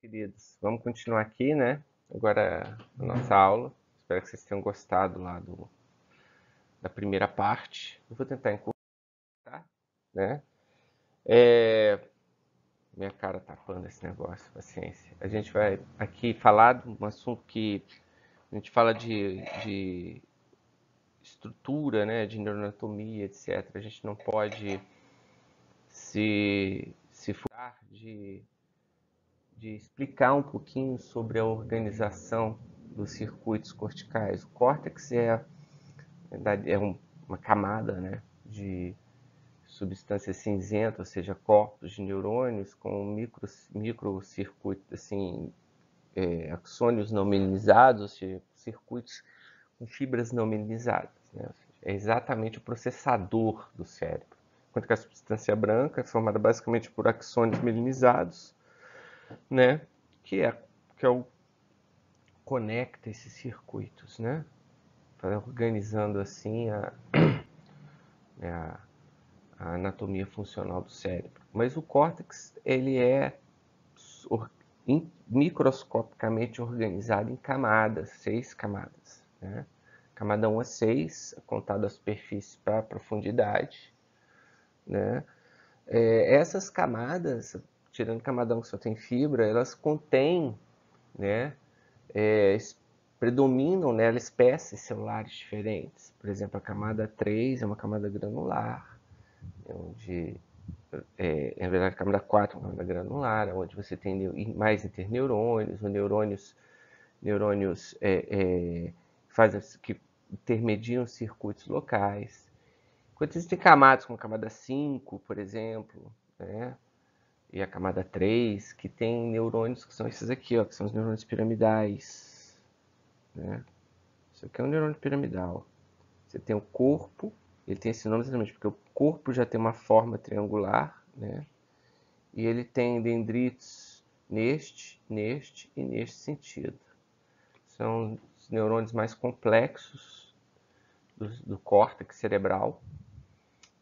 queridos, vamos continuar aqui, né? Agora a nossa aula. Espero que vocês tenham gostado lá do, da primeira parte. Eu vou tentar encurtar, né? É... Minha cara tapando esse negócio, paciência. A gente vai aqui falar de um assunto que a gente fala de, de estrutura, né? De neuroanatomia, etc. A gente não pode se, se furar de de explicar um pouquinho sobre a organização dos circuitos corticais. O córtex é, é uma camada né, de substância cinzenta, ou seja, corpos de neurônios com micro, microcircuitos, assim, é, axônios não melinizados, ou seja, circuitos com fibras não melinizadas. Né? É exatamente o processador do cérebro. Enquanto que a substância branca é formada basicamente por axônios melinizados, né? Que é, que é o conecta esses circuitos, né? Organizando assim a, né, a, a anatomia funcional do cérebro. Mas o córtex ele é microscopicamente organizado em camadas, seis camadas. Né? Camada 1 a 6, contado a superfície para a profundidade. Né? É, essas camadas tirando camadão que só tem fibra, elas contêm, né, é, predominam nela espécies celulares diferentes. Por exemplo, a camada 3 é uma camada granular, onde, é, na verdade, a camada 4 é uma camada granular, onde você tem mais interneurônios, ou neurônios, neurônios é, é, fazem, que intermediam circuitos locais. Enquanto existem camadas como a camada 5, por exemplo, né, e a camada 3, que tem neurônios que são esses aqui, ó, que são os neurônios piramidais. Né? Isso aqui é um neurônio piramidal. Você tem o corpo, ele tem esse nome exatamente porque o corpo já tem uma forma triangular, né? e ele tem dendritos neste, neste e neste sentido. São os neurônios mais complexos do, do córtex cerebral,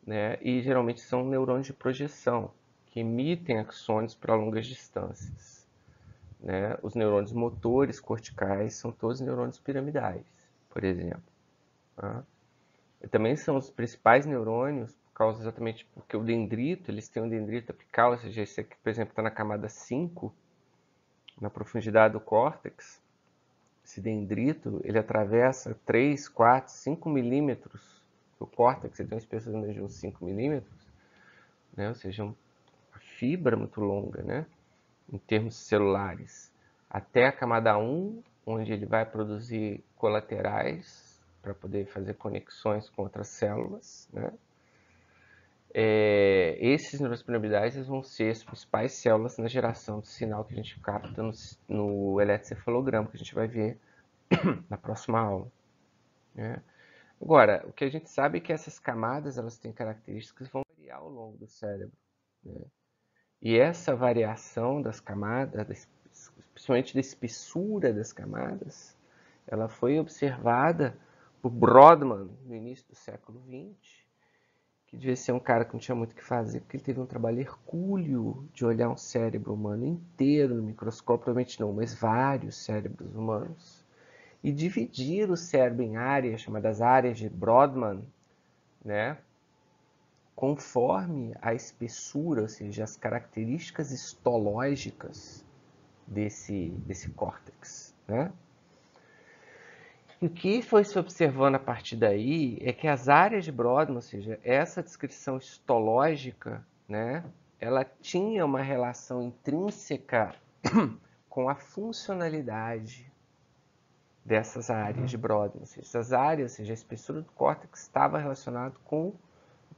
né? e geralmente são neurônios de projeção que emitem axônios para longas distâncias. Né? Os neurônios motores corticais são todos neurônios piramidais, por exemplo. Tá? também são os principais neurônios, por causa exatamente porque o dendrito, eles têm um dendrito apical, ou seja, esse aqui, por exemplo, está na camada 5, na profundidade do córtex. Esse dendrito, ele atravessa 3, 4, 5 milímetros do córtex, ele tem uma espessura de uns 5 milímetros, né? ou seja, um fibra muito longa, né? em termos celulares, até a camada 1, onde ele vai produzir colaterais para poder fazer conexões com outras células. Né? É, esses neurospinoidais vão ser as principais células na geração do sinal que a gente capta no, no eletrocefalograma, que a gente vai ver na próxima aula. Né? Agora, o que a gente sabe é que essas camadas elas têm características que vão variar ao longo do cérebro. Né? E essa variação das camadas, principalmente da espessura das camadas, ela foi observada por Brodmann no início do século XX, que devia ser um cara que não tinha muito o que fazer, porque ele teve um trabalho hercúleo de olhar um cérebro humano inteiro no microscópio, provavelmente não, mas vários cérebros humanos, e dividir o cérebro em áreas, chamadas áreas de Brodmann, né? Conforme a espessura, ou seja, as características histológicas desse, desse córtex. Né? E o que foi se observando a partir daí é que as áreas de Brodmann, ou seja, essa descrição histológica, né, ela tinha uma relação intrínseca com a funcionalidade dessas áreas de Brodmann. Ou seja, essas áreas, ou seja, a espessura do córtex estava relacionada com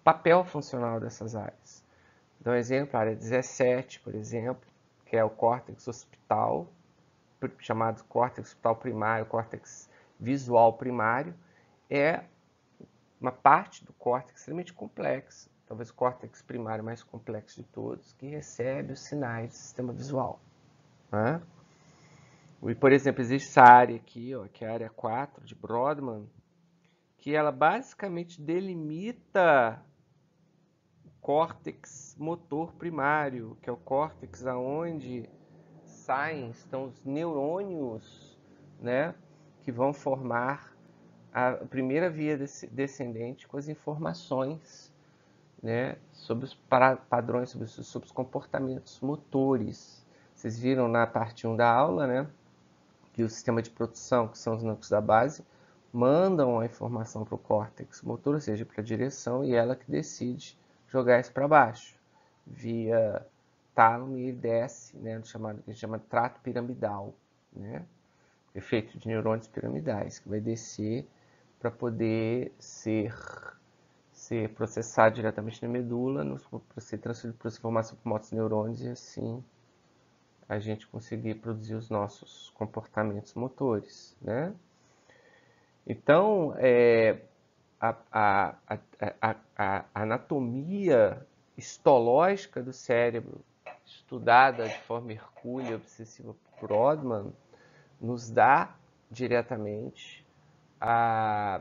papel funcional dessas áreas. Então, exemplo, a área 17, por exemplo, que é o córtex hospital, chamado córtex hospital primário, córtex visual primário, é uma parte do córtex extremamente complexa, talvez o córtex primário mais complexo de todos, que recebe os sinais do sistema visual. Né? E, por exemplo, existe essa área aqui, ó, que é a área 4 de Brodmann, que ela basicamente delimita córtex motor primário, que é o córtex aonde axons estão os neurônios, né, que vão formar a primeira via descendente com as informações, né, sobre os padrões, sobre os, sobre os comportamentos motores. Vocês viram na parte 1 da aula, né, que o sistema de produção, que são os núcleos da base, mandam a informação para o córtex motor, ou seja, para a direção, e ela que decide jogar isso para baixo, via tálamo e desce, né, do chamado, que a gente chama de trato piramidal, né, efeito de neurônios piramidais, que vai descer para poder ser, ser processado diretamente na medula, para ser transferido para informação para motos neurônios e assim a gente conseguir produzir os nossos comportamentos motores, né? Então, é, a, a, a, a, anatomia histológica do cérebro, estudada de forma hercúlea obsessiva por Odman, nos dá diretamente a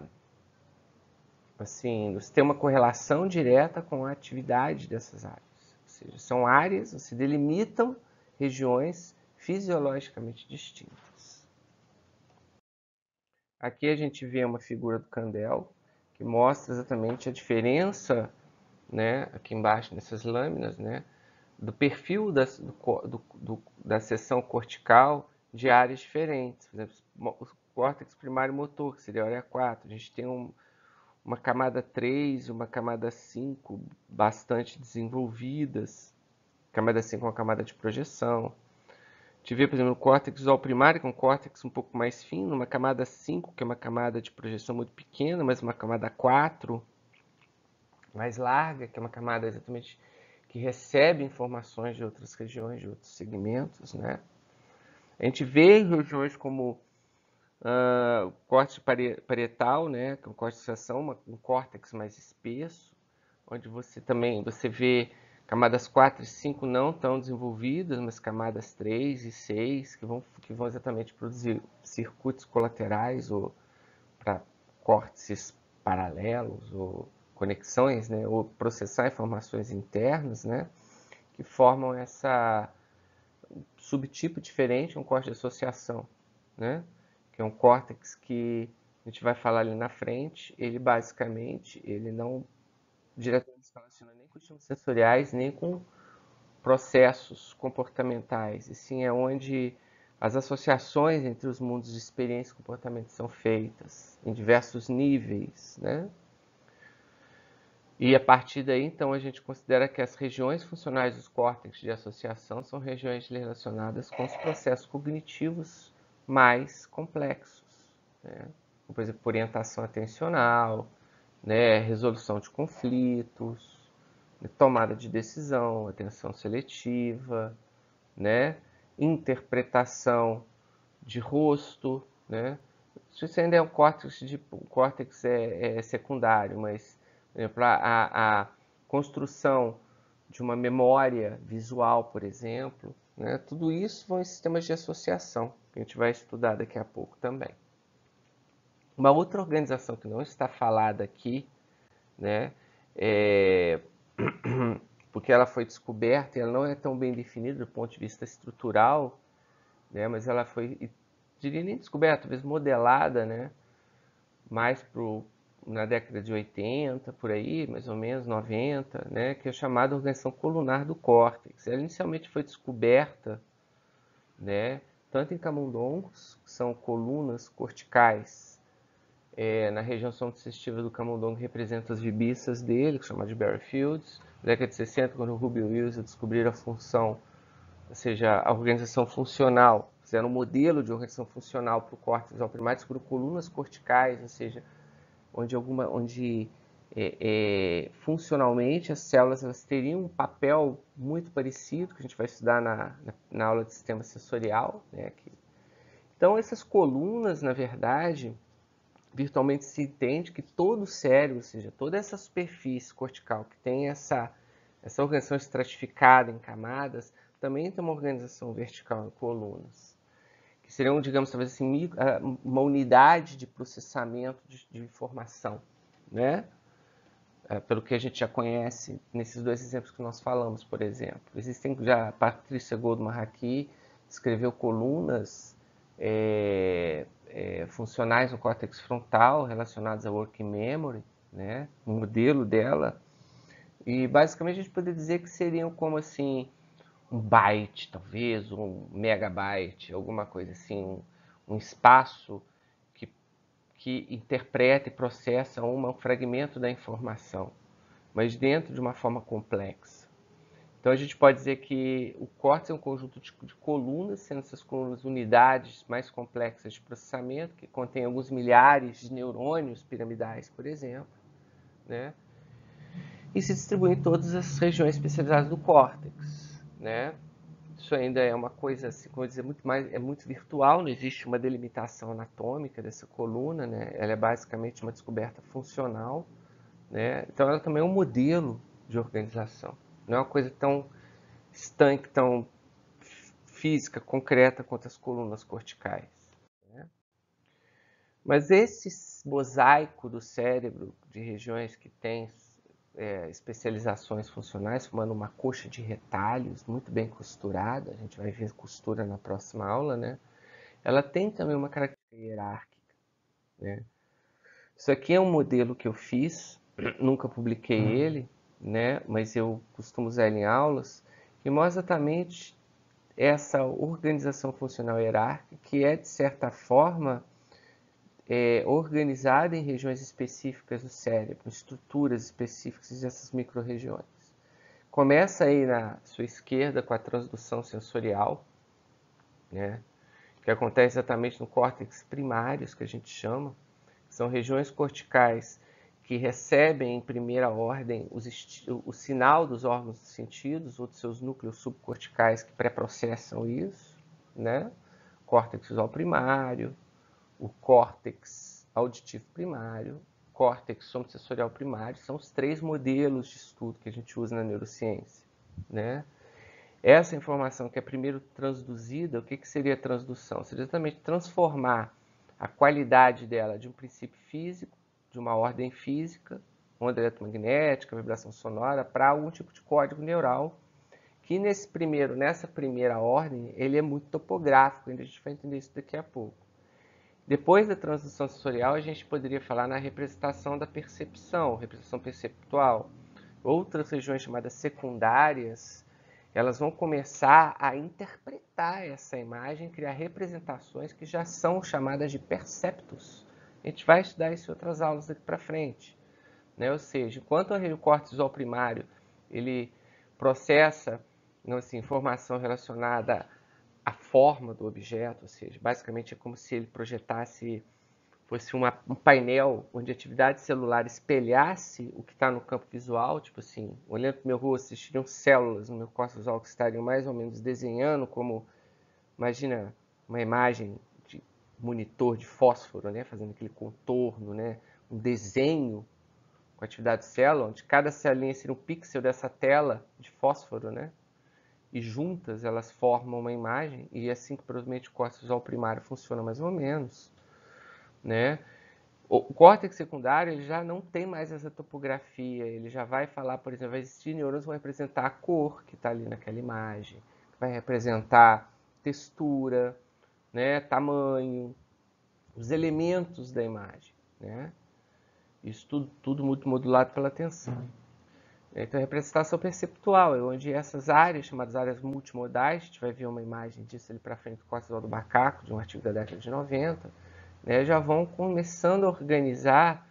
assim, você tem uma correlação direta com a atividade dessas áreas. Ou seja, são áreas, se delimitam regiões fisiologicamente distintas. Aqui a gente vê uma figura do Candel, que mostra exatamente a diferença, né, aqui embaixo nessas lâminas, né, do perfil da, do, do, da seção cortical de áreas diferentes. Por exemplo, o córtex primário motor, que seria a área 4. A gente tem um, uma camada 3 e uma camada 5 bastante desenvolvidas. Camada 5 é uma camada de projeção. Tive, por exemplo, o córtex visual primário, que é um córtex um pouco mais fino, uma camada 5, que é uma camada de projeção muito pequena, mas uma camada 4 mais larga, que é uma camada exatamente que recebe informações de outras regiões, de outros segmentos, né? A gente vê regiões como uh, o córtex parietal, né, que é um córtex de ação, um córtex mais espesso, onde você também você vê camadas 4 e 5 não tão desenvolvidas, mas camadas 3 e 6 que vão, que vão exatamente produzir circuitos colaterais ou para córtices paralelos ou conexões, né, ou processar informações internas, né, que formam essa subtipo diferente, um córtex de associação, né? que é um córtex que a gente vai falar ali na frente, ele basicamente ele não diretamente relaciona estímulos sensoriais, nem com processos comportamentais, e sim é onde as associações entre os mundos de experiência e comportamento são feitas em diversos níveis, né? E a partir daí, então, a gente considera que as regiões funcionais dos córtex de associação são regiões relacionadas com os processos cognitivos mais complexos, né? por exemplo, orientação atencional, né? resolução de conflitos? Tomada de decisão, atenção seletiva, né? interpretação de rosto, né? Isso ainda é um córtex, de, um córtex é, é secundário, mas exemplo, a, a construção de uma memória visual, por exemplo, né? tudo isso vão em sistemas de associação, que a gente vai estudar daqui a pouco também. Uma outra organização que não está falada aqui, né, é... porque ela foi descoberta e ela não é tão bem definida do ponto de vista estrutural, né, mas ela foi, diria nem descoberta, talvez modelada, né, mais para o na década de 80, por aí, mais ou menos, 90, né, que é chamada organização colunar do córtex. Ela inicialmente foi descoberta, né, tanto em camundongos, que são colunas corticais, é, na região digestiva do camundongo, representa as vibiças dele, que chama de Fields. Na década de 60, quando o Rubio e Wilson descobriram a função, ou seja, a organização funcional, fizeram um modelo de organização funcional para o córtex primário, descobriram colunas corticais, ou seja, onde, alguma, onde é, é, funcionalmente as células elas teriam um papel muito parecido, que a gente vai estudar na, na, na aula de sistema sensorial. Né. Então, essas colunas, na verdade, virtualmente se entende que todo o cérebro, ou seja, toda essa superfície cortical que tem essa, essa organização estratificada em camadas, também tem uma organização vertical em colunas que seriam, digamos, talvez assim, ah, uma unidade de processamento de, de informação, né? É, pelo que a gente já conhece nesses dois exemplos que nós falamos, por exemplo. Existem já Patrícia Goldman aqui descreveu colunas é, é, funcionais no córtex frontal relacionadas ao working memory, né? o modelo dela. E basicamente a gente poderia dizer que seriam como assim um byte, talvez, um megabyte, alguma coisa assim, um, um espaço que, que interpreta e processa um fragmento da informação, mas dentro de uma forma complexa. Então a gente pode dizer que o córtex é um conjunto de, de, colunas, sendo essas colunas unidades mais complexas de processamento, que contém alguns milhares de neurônios piramidais, por exemplo, né? e se distribui em todas as regiões especializadas do córtex. Né? Isso ainda é uma coisa, assim, como dizer, muito mais, é muito virtual, não existe uma delimitação anatômica dessa coluna, né? ela é basicamente uma descoberta funcional, né? então ela também é um modelo de organização. Não é uma coisa tão estanque, tão física, concreta quanto as colunas corticais. Né? Mas esse mosaico do cérebro de regiões que tem é, especializações funcionais, formando uma coxa de retalhos muito bem costurada, a gente vai ver costura na próxima aula, né? Ela tem também uma característica hierárquica, né? Isso aqui é um modelo que eu fiz, nunca publiquei uhum. ele, né? mas eu costumo usar ele em aulas, que mostra exatamente essa organização funcional hierárquica, que é, de certa forma, é, organizada em regiões específicas do cérebro, estruturas específicas dessas micro-regiões. Começa aí na sua esquerda com a transdução sensorial, né? que acontece exatamente no córtex primários, que a gente chama, são regiões corticais que recebem em primeira ordem o sinal dos órgãos dos sentidos ou dos seus núcleos subcorticais que pré-processam isso, né? Córtex visual primário, o córtex auditivo primário, córtex somissensorial primário, são os três modelos de estudo que a gente usa na neurociência, né? Essa informação que é primeiro transduzida, o que, que seria transdução? Seria exatamente transformar a qualidade dela de um princípio físico de uma ordem física, onda eletromagnética, vibração sonora, para algum tipo de código neural, que nesse primeiro, nessa primeira ordem, ele é muito topográfico, ainda a gente vai entender isso daqui a pouco. Depois da transição sensorial, a gente poderia falar na representação da percepção, representação perceptual. Outras regiões chamadas secundárias, elas vão começar a interpretar essa imagem, criar representações que já são chamadas de perceptos. A gente vai estudar isso em outras aulas daqui para frente. Né? Ou seja, enquanto o córtex visual primário ele processa assim, informação relacionada à forma do objeto, ou seja, basicamente é como se ele projetasse, fosse uma, um painel onde a atividade celular espelhasse o que está no campo visual, tipo assim, olhando para o meu rosto, existiriam células no meu córtex visual que estariam mais ou menos desenhando como, imagina, uma imagem monitor de fósforo, né, fazendo aquele contorno, né, um desenho com atividade de célula, onde cada células seria um pixel dessa tela de fósforo, né, e juntas elas formam uma imagem, e é assim que provavelmente o córtex visual primário funciona mais ou menos. Né? O córtex secundário ele já não tem mais essa topografia, ele já vai falar, por exemplo, vai existir neurônios que vão representar a cor que está ali naquela imagem, vai representar textura, né, tamanho, os elementos da imagem. Né? Isso tudo, tudo muito modulado pela atenção. Então, a representação perceptual é onde essas áreas, chamadas áreas multimodais, a gente vai ver uma imagem disso ali para frente do Costa do Macaco, de um artigo da década de 90, né, já vão começando a organizar,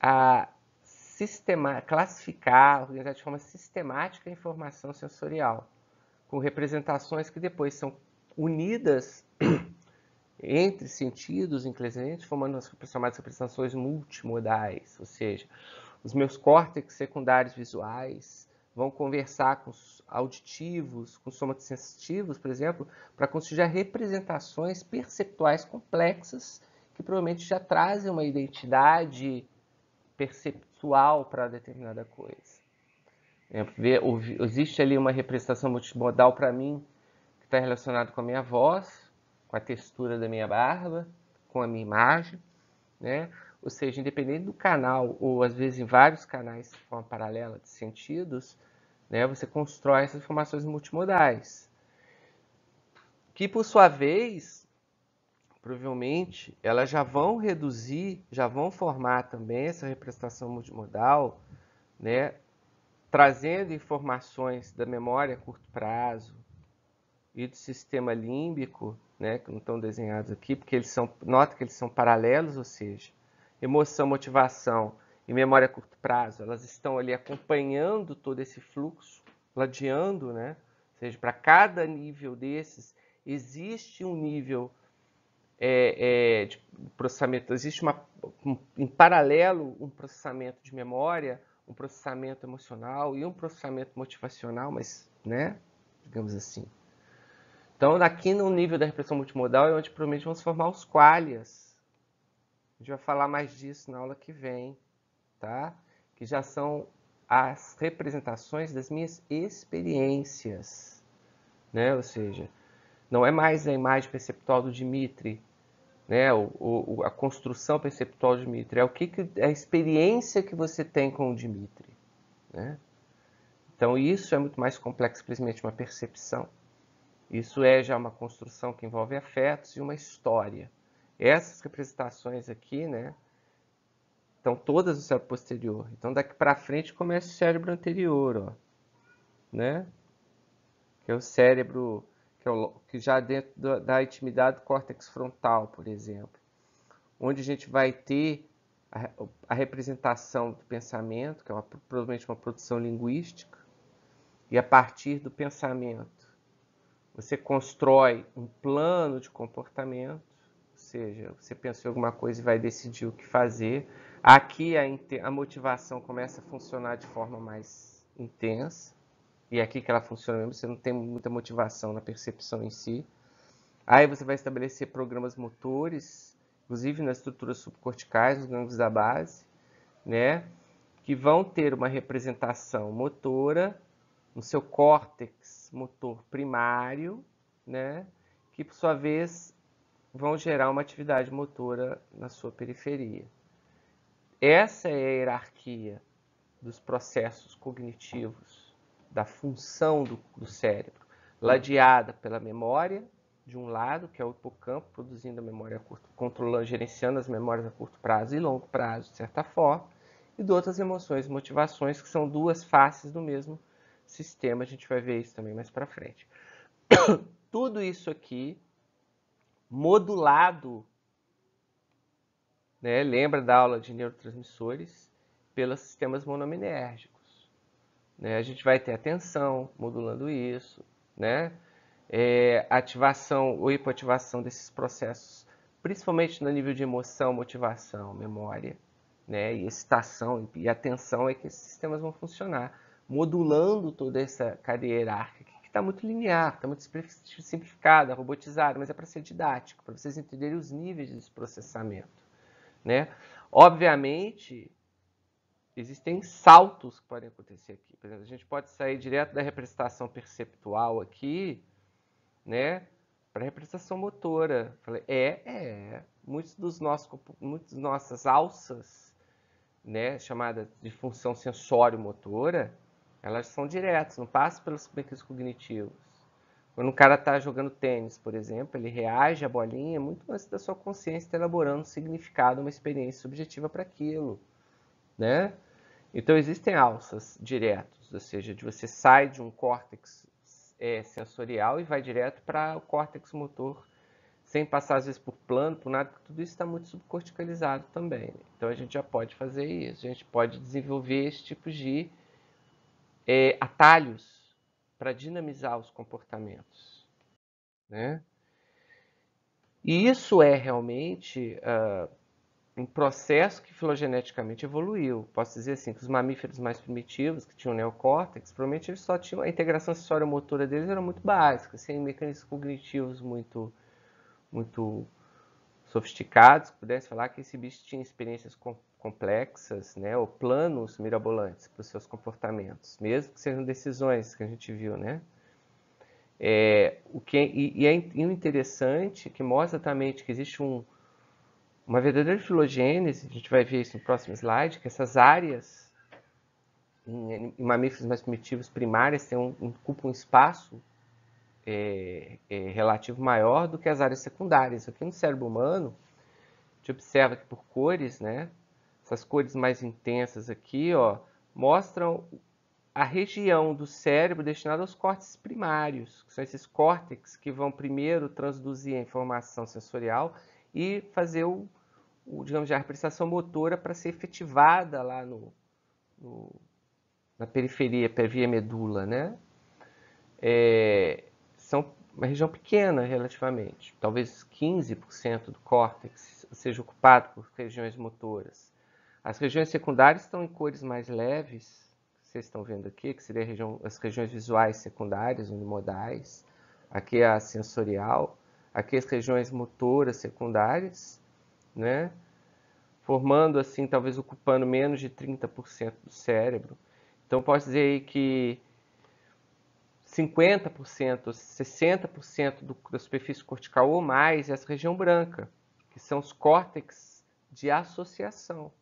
a sistema, classificar, organizar de forma sistemática a informação sensorial, com representações que depois são unidas entre sentidos inclesientes, formando as chamadas representações multimodais, ou seja, os meus córtex secundários visuais vão conversar com os auditivos, com os somatosensitivos, por exemplo, para conseguir representações perceptuais complexas que provavelmente já trazem uma identidade perceptual para determinada coisa. É, existe ali uma representação multimodal para mim está relacionado com a minha voz, com a textura da minha barba, com a minha imagem, né? Ou seja, independente do canal, ou às vezes em vários canais de forma paralela de sentidos, né, você constrói essas informações multimodais. que por sua vez, provavelmente, elas já vão reduzir, já vão formar também essa representação multimodal, né, trazendo informações da memória a curto prazo e do sistema límbico, né, que não estão desenhados aqui, porque eles são, nota que eles são paralelos, ou seja, emoção, motivação e memória a curto prazo, elas estão ali acompanhando todo esse fluxo, ladeando, né? Ou seja, para cada nível desses, existe um nível é, é, de processamento, existe uma, um, em paralelo um processamento de memória, um processamento emocional e um processamento motivacional, mas, né, digamos assim. Então, aqui no nível da repressão multimodal é onde provavelmente vamos formar os qualias. A gente vai falar mais disso na aula que vem, tá? Que já são as representações das minhas experiências, né? Ou seja, não é mais a imagem perceptual do Dimitri, né? O, o, a construção perceptual do Dimitri, é o que, que é a experiência que você tem com o Dimitri, né? Então isso é muito mais complexo simplesmente uma percepção. Isso é já uma construção que envolve afetos e uma história. Essas representações aqui, né, estão todas no cérebro posterior. Então daqui para frente começa o cérebro anterior, ó, né? Que é o cérebro que, é o, que já dentro da, da intimidade do córtex frontal, por exemplo, onde a gente vai ter a, a representação do pensamento, que é uma, provavelmente uma produção linguística, e a partir do pensamento você constrói um plano de comportamento, ou seja, você pensou em alguma coisa e vai decidir o que fazer. Aqui a, a motivação começa a funcionar de forma mais intensa, e é aqui que ela funciona mesmo, você não tem muita motivação na percepção em si. Aí você vai estabelecer programas motores, inclusive nas estruturas subcorticais, nos gânglios da base, né, que vão ter uma representação motora no seu córtex motor primário, né, que por sua vez vão gerar uma atividade motora na sua periferia. Essa é a hierarquia dos processos cognitivos, da função do, do cérebro, ladeada pela memória, de um lado, que é o hipocampo, produzindo a memória curto, controlando, gerenciando as memórias a curto prazo e longo prazo, de certa forma, e de outras emoções e motivações, que são duas faces do mesmo sistema, a gente vai ver isso também mais para frente. Tudo isso aqui modulado, né? lembra da aula de neurotransmissores, pelos sistemas monominérgicos. Né? A gente vai ter atenção modulando isso, né? É, ativação ou hipoativação desses processos, principalmente no nível de emoção, motivação, memória, né? e excitação e atenção, é que esses sistemas vão funcionar modulando toda essa cadeia hierárquica, que está muito linear, está muito simplificada, robotizada, mas é para ser didático, para vocês entenderem os níveis desse processamento. Né? Obviamente, existem saltos que podem acontecer aqui. Por exemplo, a gente pode sair direto da representação perceptual aqui, né, para a representação motora. É, é. Muitos dos nossos, muitas nossas alças, né, chamadas de função sensório-motora, elas são diretas, não passam pelos mecanismos cognitivos. Quando o cara está jogando tênis, por exemplo, ele reage à bolinha muito antes da sua consciência estar elaborando um significado, uma experiência subjetiva para aquilo. Né? Então existem alças diretos, ou seja, de você sai de um córtex é, sensorial e vai direto para o córtex motor, sem passar às vezes por plano, por nada, porque tudo isso está muito subcorticalizado também. Então a gente já pode fazer isso, a gente pode desenvolver esse tipo de é, atalhos para dinamizar os comportamentos. Né? E isso é realmente uh, um processo que filogeneticamente evoluiu. Posso dizer assim, que os mamíferos mais primitivos, que tinham neocórtex, provavelmente eles só tinham a integração sensório-motora deles era muito básica, sem mecanismos cognitivos muito, muito sofisticados, que pudesse falar que esse bicho tinha experiências complexas, né, ou planos mirabolantes para os seus comportamentos, mesmo que sejam decisões que a gente viu, né? É, o que é, e, e, é interessante que mostra também que existe um, uma verdadeira filogênese, a gente vai ver isso no próximo slide, que essas áreas em, em mamíferos mais primitivos primárias têm um, ocupam um espaço é, é, relativo maior do que as áreas secundárias. Aqui no cérebro humano, a gente observa que por cores, né? Essas cores mais intensas aqui, ó, mostram a região do cérebro destinada aos córtex primários, que são esses córtex que vão primeiro transduzir a informação sensorial e fazer o, o digamos, a representação motora para ser efetivada lá no, no, na periferia, via medula, né? É, são uma região pequena relativamente, talvez 15% do córtex seja ocupado por regiões motoras. As regiões secundárias estão em cores mais leves, vocês estão vendo aqui, que seria região, as regiões visuais secundárias, unimodais. Aqui é a sensorial. Aqui as regiões motoras secundárias, né? formando assim, talvez ocupando menos de 30% do cérebro. Então, posso dizer aí que 50%, 60% do, da superfície cortical ou mais é essa região branca, que são os córtex de associação,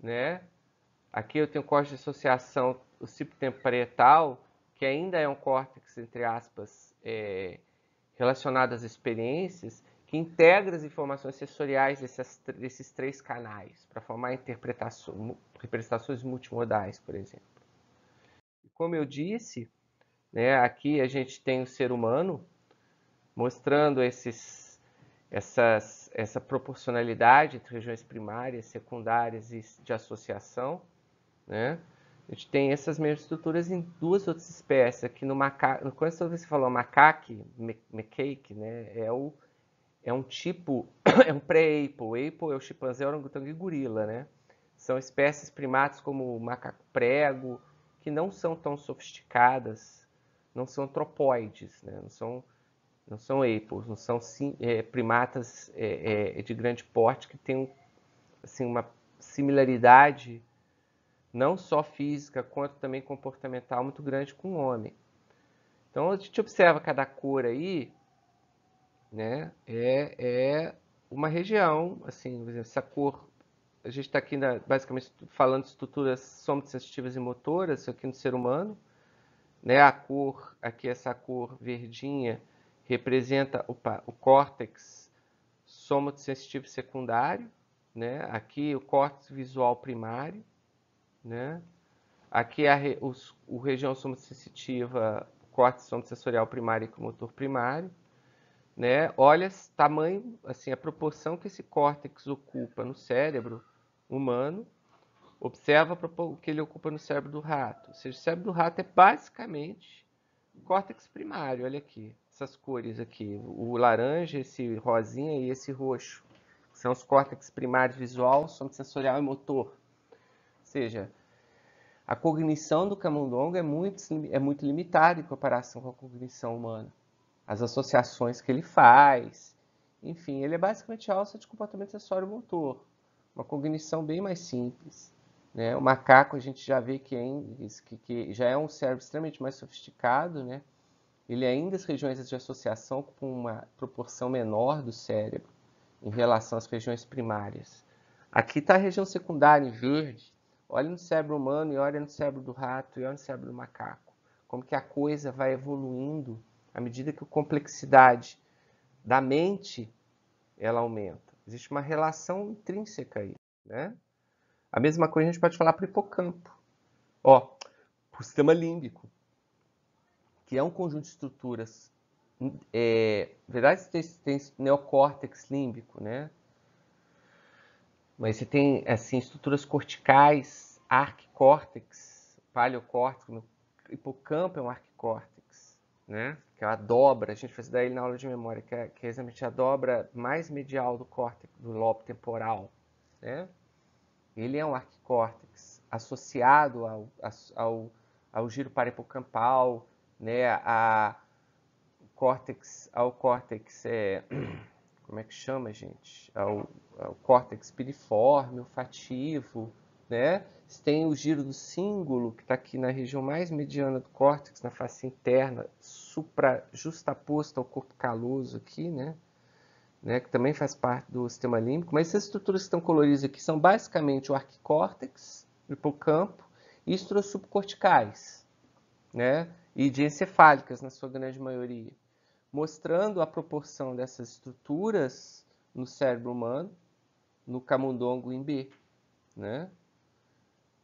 né? Aqui eu tenho córtex de associação, o cipo parietal, que ainda é um córtex, entre aspas, é, relacionado às experiências, que integra as informações sensoriais desses, três canais para formar interpretações, representações multimodais, por exemplo. Como eu disse, né, aqui a gente tem o ser humano mostrando esses, essas, essa proporcionalidade entre regiões primárias, secundárias e de associação. Né? A gente tem essas mesmas estruturas em duas outras espécies. Aqui no macaco, quando você falou macaque, macaque, né? é, o, é um tipo, é um pré-ape. Ape é o chimpanzé, orangotango e gorila. Né? São espécies primatas como o macaco prego, que não são tão sofisticadas, não são antropoides, né? não são não são apes, não são é, primatas é, é, de grande porte que têm assim, uma similaridade não só física, quanto também comportamental muito grande com o homem. Então, a gente observa cada cor aí, né, é, é uma região, assim, por exemplo, essa cor, a gente está aqui na, basicamente falando de estruturas somatosensitivas e motoras, aqui no ser humano, né, a cor, aqui essa cor verdinha, representa o córtex somatosensitivo secundário, né, aqui o córtex visual primário, né? Aqui a re, os, o região somossensitiva, corte somossensorial primário e motor primário. Né? Olha tamanho, assim, a proporção que esse córtex ocupa no cérebro humano. Observa o que ele ocupa no cérebro do rato. Ou seja, o cérebro do rato é basicamente córtex primário. Olha aqui, essas cores aqui. O laranja, esse rosinha e esse roxo. São os córtex primários visual, somossensorial e motor seja, a cognição do camundongo é muito, é muito limitada em comparação com a cognição humana. As associações que ele faz, enfim, ele é basicamente alça de comportamento sensório motor. Uma cognição bem mais simples. Né? O macaco a gente já vê que, é, que já é um cérebro extremamente mais sofisticado, né? Ele ainda as regiões de associação com uma proporção menor do cérebro em relação às regiões primárias. Aqui está a região secundária em verde, Olha no cérebro humano e olha no cérebro do rato e olha no cérebro do macaco. Como que a coisa vai evoluindo à medida que a complexidade da mente ela aumenta. Existe uma relação intrínseca aí, né? A mesma coisa a gente pode falar para o hipocampo. Ó, o sistema límbico, que é um conjunto de estruturas. É, verdade, tem, tem neocórtex límbico, né? Mas você tem assim estruturas corticais, arquicórtex, paleocórtex, hipocampo é um arquicórtex, né? Que é a dobra, a gente fez daí na aula de memória, que é, que é exatamente a dobra mais medial do córtex, do lobo temporal, né? Ele é um arquicórtex associado ao, ao, ao giro parahipocampal, né? A córtex, ao córtex é, como é que chama, gente? Ao, ao córtex piriforme, olfativo, né? Tem o giro do símbolo, que está aqui na região mais mediana do córtex, na face interna, supra, justaposto ao corpo caloso aqui, né? né? Que também faz parte do sistema límbico. Mas essas estruturas que estão coloridas aqui são basicamente o arquicórtex, o hipocampo e estruturas subcorticais, né? E diencefálicas na sua grande maioria, mostrando a proporção dessas estruturas no cérebro humano, no camundongo em B, né?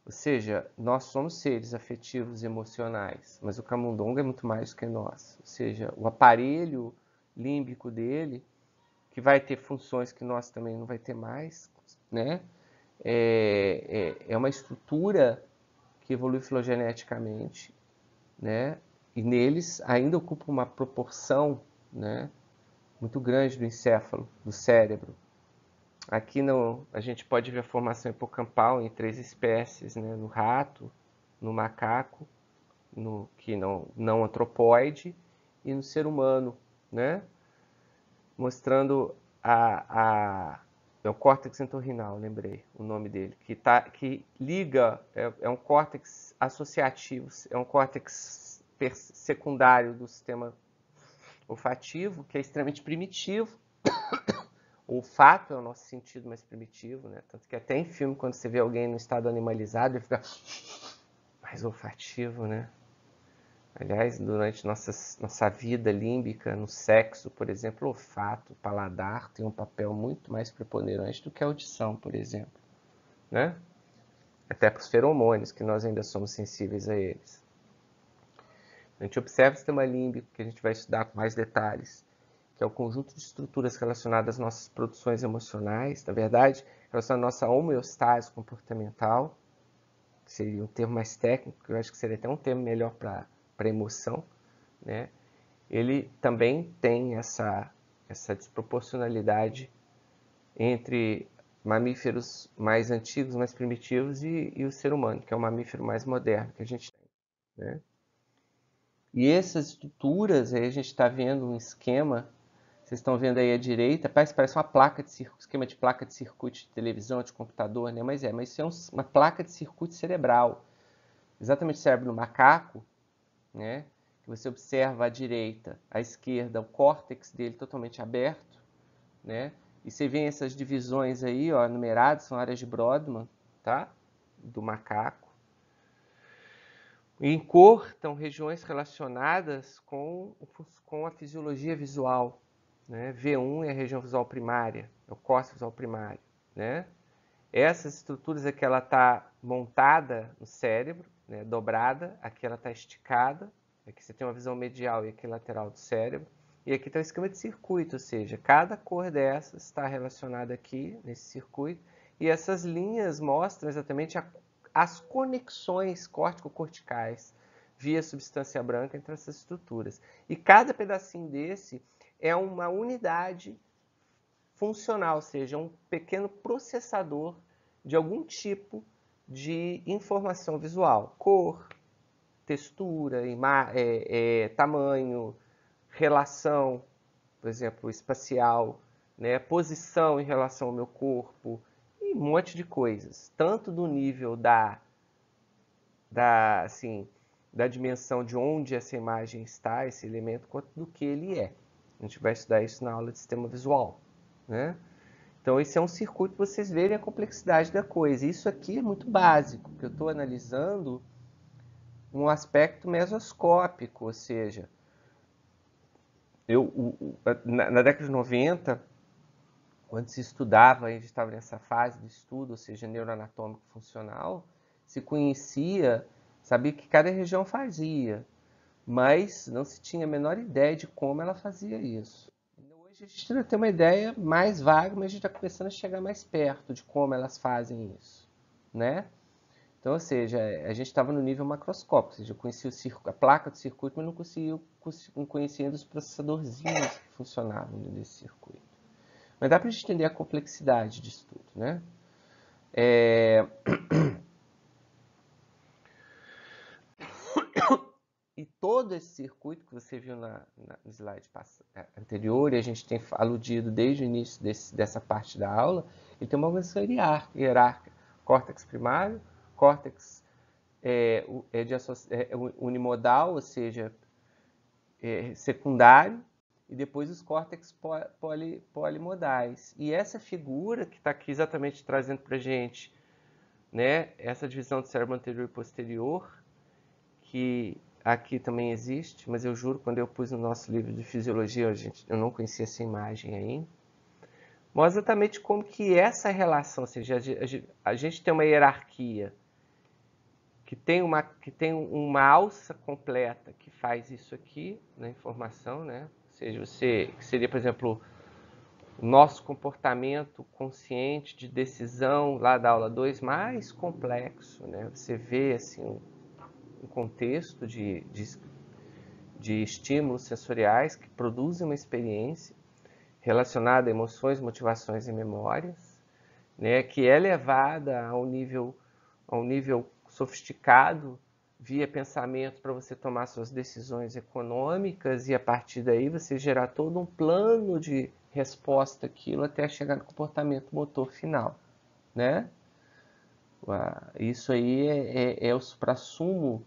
Ou seja, nós somos seres afetivos e emocionais, mas o camundongo é muito mais que nós. Ou seja, o aparelho límbico dele, que vai ter funções que nós também não vai ter mais, né? É, é, é uma estrutura que evolui filogeneticamente, né? E neles ainda ocupa uma proporção, né? Muito grande do encéfalo, do cérebro. Aqui no, a gente pode ver a formação hipocampal em três espécies, né? no rato, no macaco, no que não, não antropóide e no ser humano, né? mostrando a, a é o córtex entorrinal, lembrei o nome dele, que, tá, que liga, é, é um córtex associativo, é um córtex secundário do sistema olfativo, que é extremamente primitivo, o olfato é o nosso sentido mais primitivo, né? Tanto que até em filme, quando você vê alguém no estado animalizado, ele fica mais olfativo, né? Aliás, durante nossa, nossa vida límbica, no sexo, por exemplo, o olfato, o paladar tem um papel muito mais preponderante do que a audição, por exemplo. Né? Até para os feromônios, que nós ainda somos sensíveis a eles. A gente observa o sistema límbico, que a gente vai estudar com mais detalhes que é o conjunto de estruturas relacionadas às nossas produções emocionais, na verdade, relacionadas à nossa homeostase comportamental, que seria um termo mais técnico, que eu acho que seria até um termo melhor para emoção, né? ele também tem essa, essa desproporcionalidade entre mamíferos mais antigos, mais primitivos e, e, o ser humano, que é o mamífero mais moderno que a gente tem. Né? E essas estruturas, aí a gente está vendo um esquema vocês estão vendo aí à direita, parece, parece uma placa de circuito, esquema de placa de circuito de televisão, de computador, né? Mas é, mas isso é um, uma placa de circuito cerebral. Exatamente o cérebro do macaco, né? Que você observa à direita, à esquerda, o córtex dele totalmente aberto, né? E você vê essas divisões aí, ó, numeradas, são áreas de Brodmann, tá? Do macaco. Em cor, estão regiões relacionadas com, com a fisiologia visual, né? V1 é a região visual primária, é o córtex visual primário. Né? Essas estruturas aqui ela está montada no cérebro, né? dobrada, aqui ela está esticada, aqui você tem uma visão medial e aqui lateral do cérebro. E aqui está o esquema de circuito, ou seja, cada cor dessas está relacionada aqui nesse circuito. E essas linhas mostram exatamente a, as conexões córtico-corticais via substância branca entre essas estruturas. E cada pedacinho desse é uma unidade funcional, ou seja, um pequeno processador de algum tipo de informação visual, cor, textura, é, é, tamanho, relação, por exemplo, espacial, né, posição em relação ao meu corpo e um monte de coisas, tanto do nível da, da, assim, da dimensão de onde essa imagem está, esse elemento, quanto do que ele é. A gente vai estudar isso na aula de sistema visual. Né? Então, esse é um circuito para vocês verem a complexidade da coisa. Isso aqui é muito básico, porque eu estou analisando um aspecto mesoscópico, ou seja, eu, na, na década de 90, quando se estudava, a gente estava nessa fase de estudo, ou seja, neuroanatômico funcional, se conhecia, sabia que cada região fazia mas não se tinha a menor ideia de como ela fazia isso. A gente tem uma ideia mais vaga, mas a gente está começando a chegar mais perto de como elas fazem isso, né? Então, ou seja, a gente estava no nível macroscópico, ou seja, eu conhecia a placa do circuito, mas não, conseguia, não conhecia os processadorzinhos que funcionavam nesse circuito. Mas dá para a gente entender a complexidade disso tudo, né? É... E todo esse circuito que você viu na, na, no slide é, anterior, e a gente tem aludido desde o início desse, dessa parte da aula, ele tem uma organização hierárquica. Córtex primário, córtex é, é, de, é, unimodal, ou seja, é, secundário, e depois os córtex poli, polimodais. E essa figura que está aqui exatamente trazendo para a gente né, essa divisão do cérebro anterior e posterior, que aqui também existe, mas eu juro, quando eu pus no nosso livro de fisiologia, gente, eu não conhecia essa imagem aí. Mostra exatamente como que essa relação, ou seja, a gente tem uma hierarquia que tem uma, que tem uma alça completa que faz isso aqui na informação, né? Ou seja, você, que seria, por exemplo, o nosso comportamento consciente de decisão lá da aula 2 mais complexo, né? Você vê assim um, contexto de, de, de estímulos sensoriais que produzem uma experiência relacionada a emoções, motivações e memórias, né? Que é levada a um nível a um nível sofisticado via pensamento para você tomar suas decisões econômicas e a partir daí você gerar todo um plano de resposta àquilo até chegar no comportamento motor final, né? Isso aí é, é, é o supra-sumo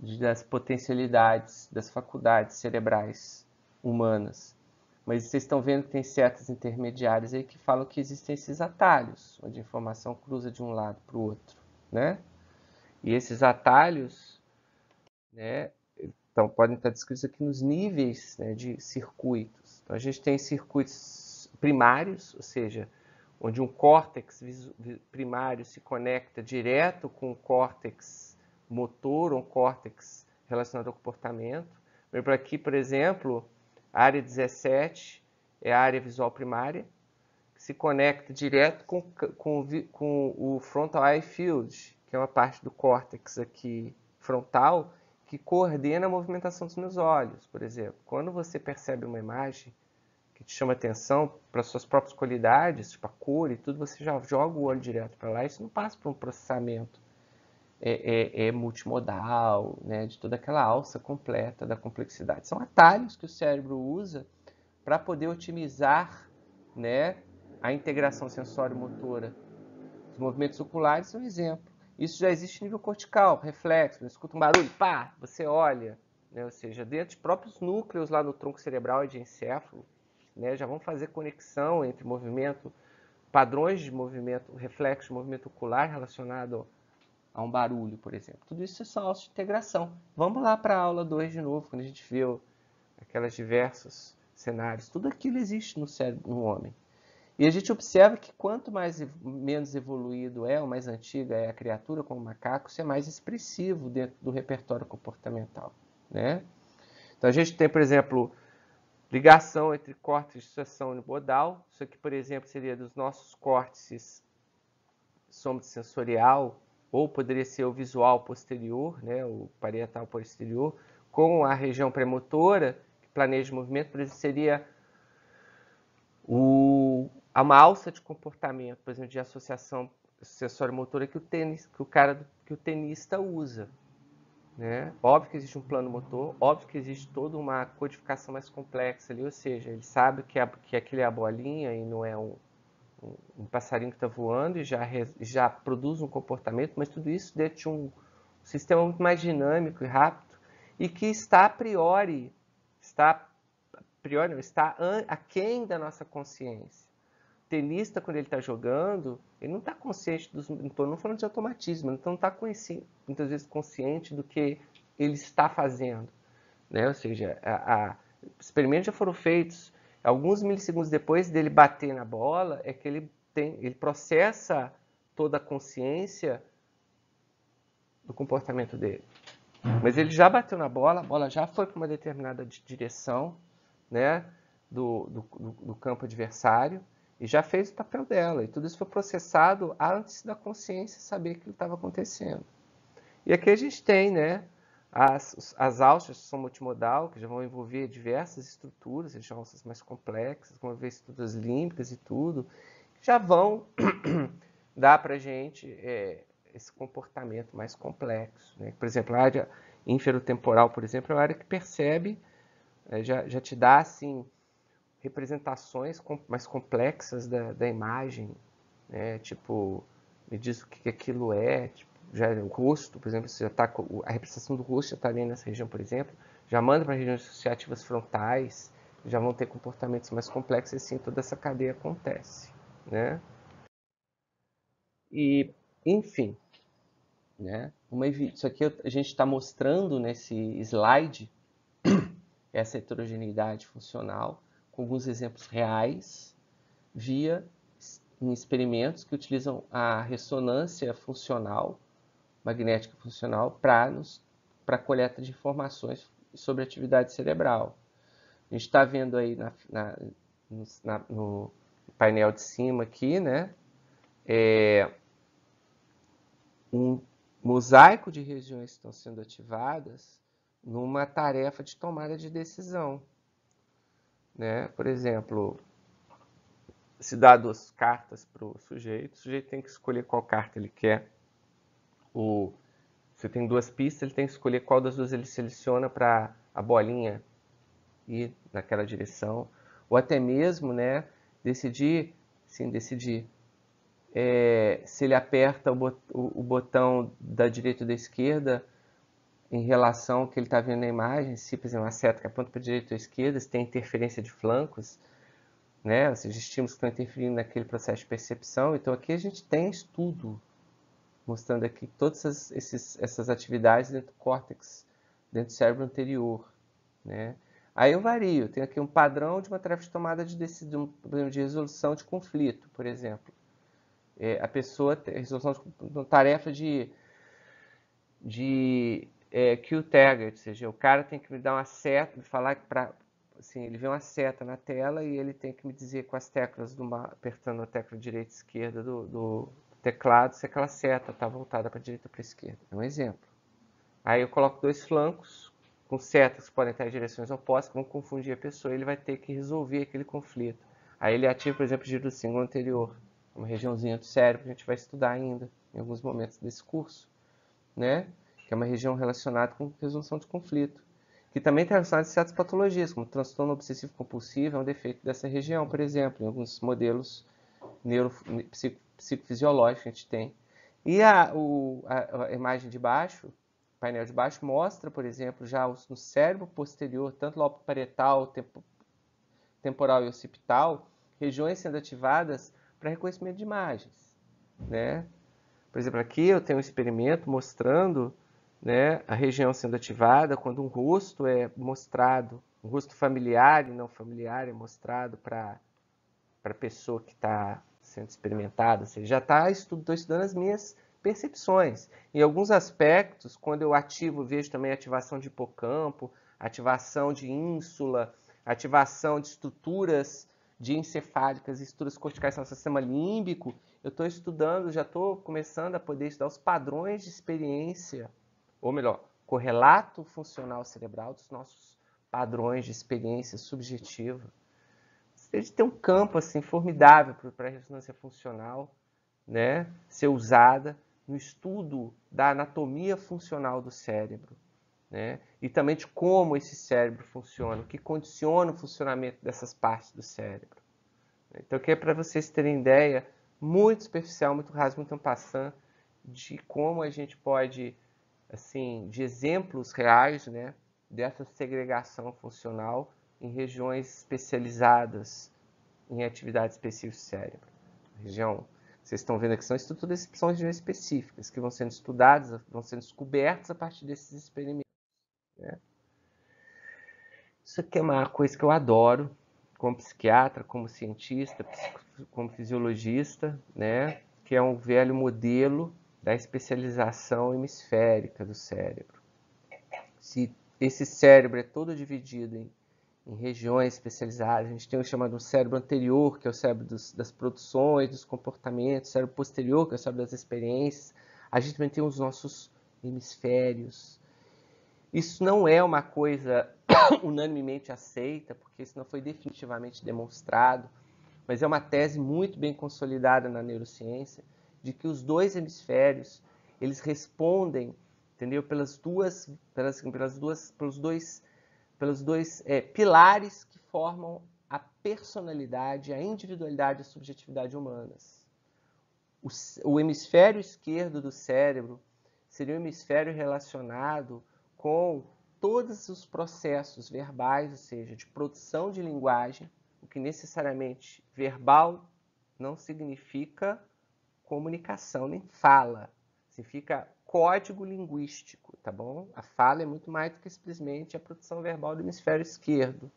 das potencialidades das faculdades cerebrais humanas. Mas vocês estão vendo que tem certas intermediárias aí que falam que existem esses atalhos, onde a informação cruza de um lado para o outro, né? E esses atalhos né, então, podem estar descritos aqui nos níveis né, de circuitos. Então, a gente tem circuitos primários, ou seja, onde um córtex primário se conecta direto com o córtex motor, um córtex relacionado ao comportamento. Lembra aqui, por exemplo, a área 17 é a área visual primária, que se conecta direto com, com, com o frontal eye field, que é uma parte do córtex aqui frontal, que coordena a movimentação dos meus olhos, por exemplo. Quando você percebe uma imagem que te chama atenção para suas próprias qualidades, tipo a cor e tudo, você já joga o olho direto para lá. Isso não passa por um processamento é, é, é multimodal, né, de toda aquela alça completa da complexidade. São atalhos que o cérebro usa para poder otimizar né, a integração sensório-motora. Os movimentos oculares são um exemplo. Isso já existe nível cortical, reflexo, escuta um barulho, pá, você olha, né? ou seja, dentro de próprios núcleos lá no tronco cerebral e de encéfalo, né? já vão fazer conexão entre movimento, padrões de movimento, reflexo movimento ocular relacionado a um barulho, por exemplo. Tudo isso é só integração. Vamos lá para a aula 2 de novo, quando a gente viu aquelas diversos cenários. Tudo aquilo existe no cérebro no homem. E a gente observa que quanto mais menos evoluído é, ou mais antiga é a criatura como macaco, isso é mais expressivo dentro do repertório comportamental. Né? Então a gente tem, por exemplo, ligação entre córtex de sucessão unibodal. Isso aqui, por exemplo, seria dos nossos córtices sensorial, ou poderia ser o visual posterior, né, o parietal posterior, com a região premotora, que planeja o movimento, por exemplo, seria o uma alça de comportamento, por exemplo, de associação sensório-motora que o tênis, que o cara, que o tenista usa. Né? Óbvio que existe um plano motor, óbvio que existe toda uma codificação mais complexa ali, ou seja, ele sabe que, é, que aquilo é a bolinha e não é um, um, passarinho que está voando e já, já produz um comportamento, mas tudo isso dentro de um sistema muito mais dinâmico e rápido e que está a priori, está a priori, não, está aquém da nossa consciência tenista, quando ele está jogando, ele não está consciente dos. Não estou falando de automatismo, então não está muitas vezes consciente do que ele está fazendo. Né? Ou seja, a, a, experimentos já foram feitos. Alguns milissegundos depois dele bater na bola, é que ele, tem, ele processa toda a consciência do comportamento dele. Mas ele já bateu na bola, a bola já foi para uma determinada direção né, do, do, do campo adversário e já fez o papel dela. E tudo isso foi processado antes da consciência saber que estava acontecendo. E aqui a gente tem né, as, as alças são multimodal, que já vão envolver diversas estruturas, as alças mais complexas, vão ver estruturas límbicas e tudo, que já vão dar para a gente é, esse comportamento mais complexo. Né? Por exemplo, a área inferotemporal, por exemplo, é uma área que percebe, é, já, já te dá assim representações mais complexas da, da imagem, né? tipo, me diz o que aquilo é, tipo, já o rosto, por exemplo, se já tá, a representação do rosto já está ali nessa região, por exemplo, já manda para regiões associativas frontais, já vão ter comportamentos mais complexos, e assim toda essa cadeia acontece. Né? E, enfim, Né? Uma, isso aqui a gente está mostrando nesse slide essa heterogeneidade funcional com alguns exemplos reais via em experimentos que utilizam a ressonância funcional, magnética funcional, para coleta de informações sobre atividade cerebral. A gente está vendo aí na, na, na, no painel de cima aqui, né? É, um mosaico de regiões que estão sendo ativadas numa tarefa de tomada de decisão. Né? Por exemplo, se dá duas cartas para o sujeito, o sujeito tem que escolher qual carta ele quer. O, se tem duas pistas, ele tem que escolher qual das duas ele seleciona para a bolinha ir naquela direção. Ou até mesmo né, decidir, sim, decidir é, se ele aperta o, botão da direita ou da esquerda em relação ao que ele está vendo na imagem, se, por exemplo, uma seta que aponta para a direita ou a esquerda, se tem interferência de flancos, né? ou seja, estímulos que estão interferindo naquele processo de percepção. Então, aqui a gente tem estudo mostrando aqui todas essas, esses, essas atividades dentro do córtex, dentro do cérebro anterior. Né? Aí eu vario, tenho aqui um padrão de uma tarefa de tomada de decisão, de resolução de conflito, por exemplo é, a pessoa resolução de uma tarefa de, de é, Q tag, ou seja, o cara tem que me dar uma seta, me falar para assim, ele vê uma seta na tela e ele tem que me dizer com as teclas, do, apertando a tecla direita e esquerda do, do teclado, se aquela seta está voltada para a direita ou para a esquerda. É um exemplo. Aí eu coloco dois flancos com setas que podem estar em direções opostas, que vão confundir a pessoa, ele vai ter que resolver aquele conflito. Aí ele ativa, por exemplo, o giro do símbolo anterior uma regiãozinha do cérebro que a gente vai estudar ainda em alguns momentos desse curso, né? que é uma região relacionada com resolução de conflito, que também está relacionada a certas patologias, como transtorno obsessivo compulsivo, é um defeito dessa região, por exemplo, em alguns modelos neuro, psicofisiológicos que a gente tem. E a, o, a, a imagem de baixo, painel de baixo, mostra, por exemplo, já no cérebro posterior, tanto lobo parietal, tempo, temporal e occipital, regiões sendo ativadas para reconhecimento de imagens. Né? Por exemplo, aqui eu tenho um experimento mostrando né, a região sendo ativada quando um rosto é mostrado, um rosto familiar e não familiar é mostrado para a pessoa que está sendo experimentada. Seja, já está estou estudando as minhas percepções. Em alguns aspectos, quando eu ativo, vejo também ativação de hipocampo, ativação de ínsula, ativação de estruturas encefálicas e estruturas corticais no sistema límbico, eu estou estudando, já estou começando a poder estudar os padrões de experiência, ou melhor, correlato funcional cerebral dos nossos padrões de experiência subjetiva. Gente tem um campo assim formidável para a ressonância funcional né, ser usada no estudo da anatomia funcional do cérebro né? e também de como esse cérebro funciona, o que condiciona o funcionamento dessas partes do cérebro. Então, aqui é para vocês terem ideia, muito superficial, muito raso, muito passando, de como a gente pode, assim, de exemplos reais, né, dessa segregação funcional em regiões especializadas em atividades específicas do cérebro. Região, vocês estão vendo aqui, são estruturas, são regiões específicas que vão sendo estudadas, vão sendo descobertas a partir desses experimentos. Né? Isso aqui é uma coisa que eu adoro, como psiquiatra, como cientista, como fisiologista, né? que é um velho modelo da especialização hemisférica do cérebro. Se esse cérebro é todo dividido em, em regiões especializadas, a gente tem o chamado cérebro anterior, que é o cérebro dos, das produções, dos comportamentos, cérebro posterior, que é o cérebro das experiências. A gente também tem os nossos hemisférios, isso não é uma coisa unanimemente aceita, porque isso não foi definitivamente demonstrado, mas é uma tese muito bem consolidada na neurociência de que os dois hemisférios eles respondem, entendeu, pelas duas, pelas, pelas duas, pelos dois, pelos dois é, pilares que formam a personalidade, a individualidade e a subjetividade humanas. O, o hemisfério esquerdo do cérebro seria o hemisfério relacionado com todos os processos verbais, ou seja, de produção de linguagem, o que necessariamente verbal não significa comunicação nem fala, significa código linguístico, tá bom? A fala é muito mais do que simplesmente a produção verbal do hemisfério esquerdo,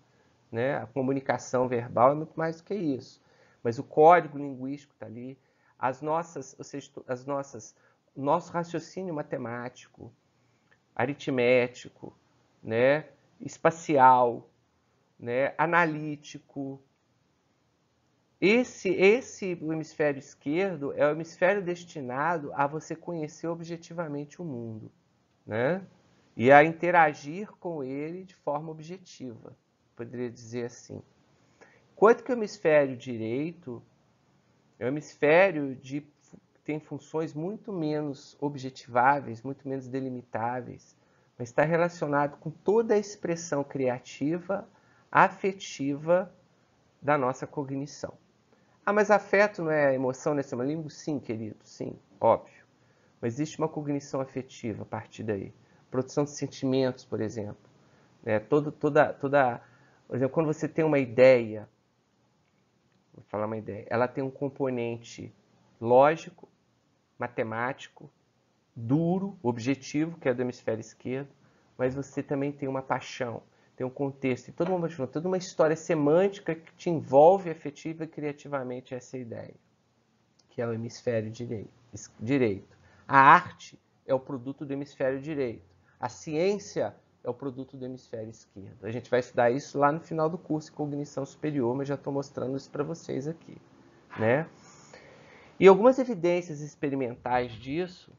né? A comunicação verbal é muito mais do que isso. Mas o código linguístico está ali, as nossas, ou seja, as nossas, nosso raciocínio matemático, aritmético, né? espacial, né? analítico, esse, esse hemisfério esquerdo é o hemisfério destinado a você conhecer objetivamente o mundo, né? E a interagir com ele de forma objetiva, poderia dizer assim. Enquanto que o hemisfério direito é um hemisfério de tem funções muito menos objetiváveis, muito menos delimitáveis, mas está relacionado com toda a expressão criativa, afetiva da nossa cognição. Ah, mas afeto não é emoção nessa né, língua? Sim, querido, sim, óbvio. Mas existe uma cognição afetiva a partir daí. Produção de sentimentos, por exemplo. É, todo, toda, toda, por exemplo, quando você tem uma ideia, vou falar uma ideia, ela tem um componente lógico, matemático, duro, objetivo, que é do hemisfério esquerdo, mas você também tem uma paixão, tem um contexto, tem toda uma, toda uma história semântica que te envolve afetiva e criativamente essa ideia, que é o hemisfério direito. A arte é o produto do hemisfério direito. A ciência é o produto do hemisfério esquerdo. A gente vai estudar isso lá no final do curso de Cognição Superior, mas já estou mostrando isso para vocês aqui. Né? E algumas evidências experimentais disso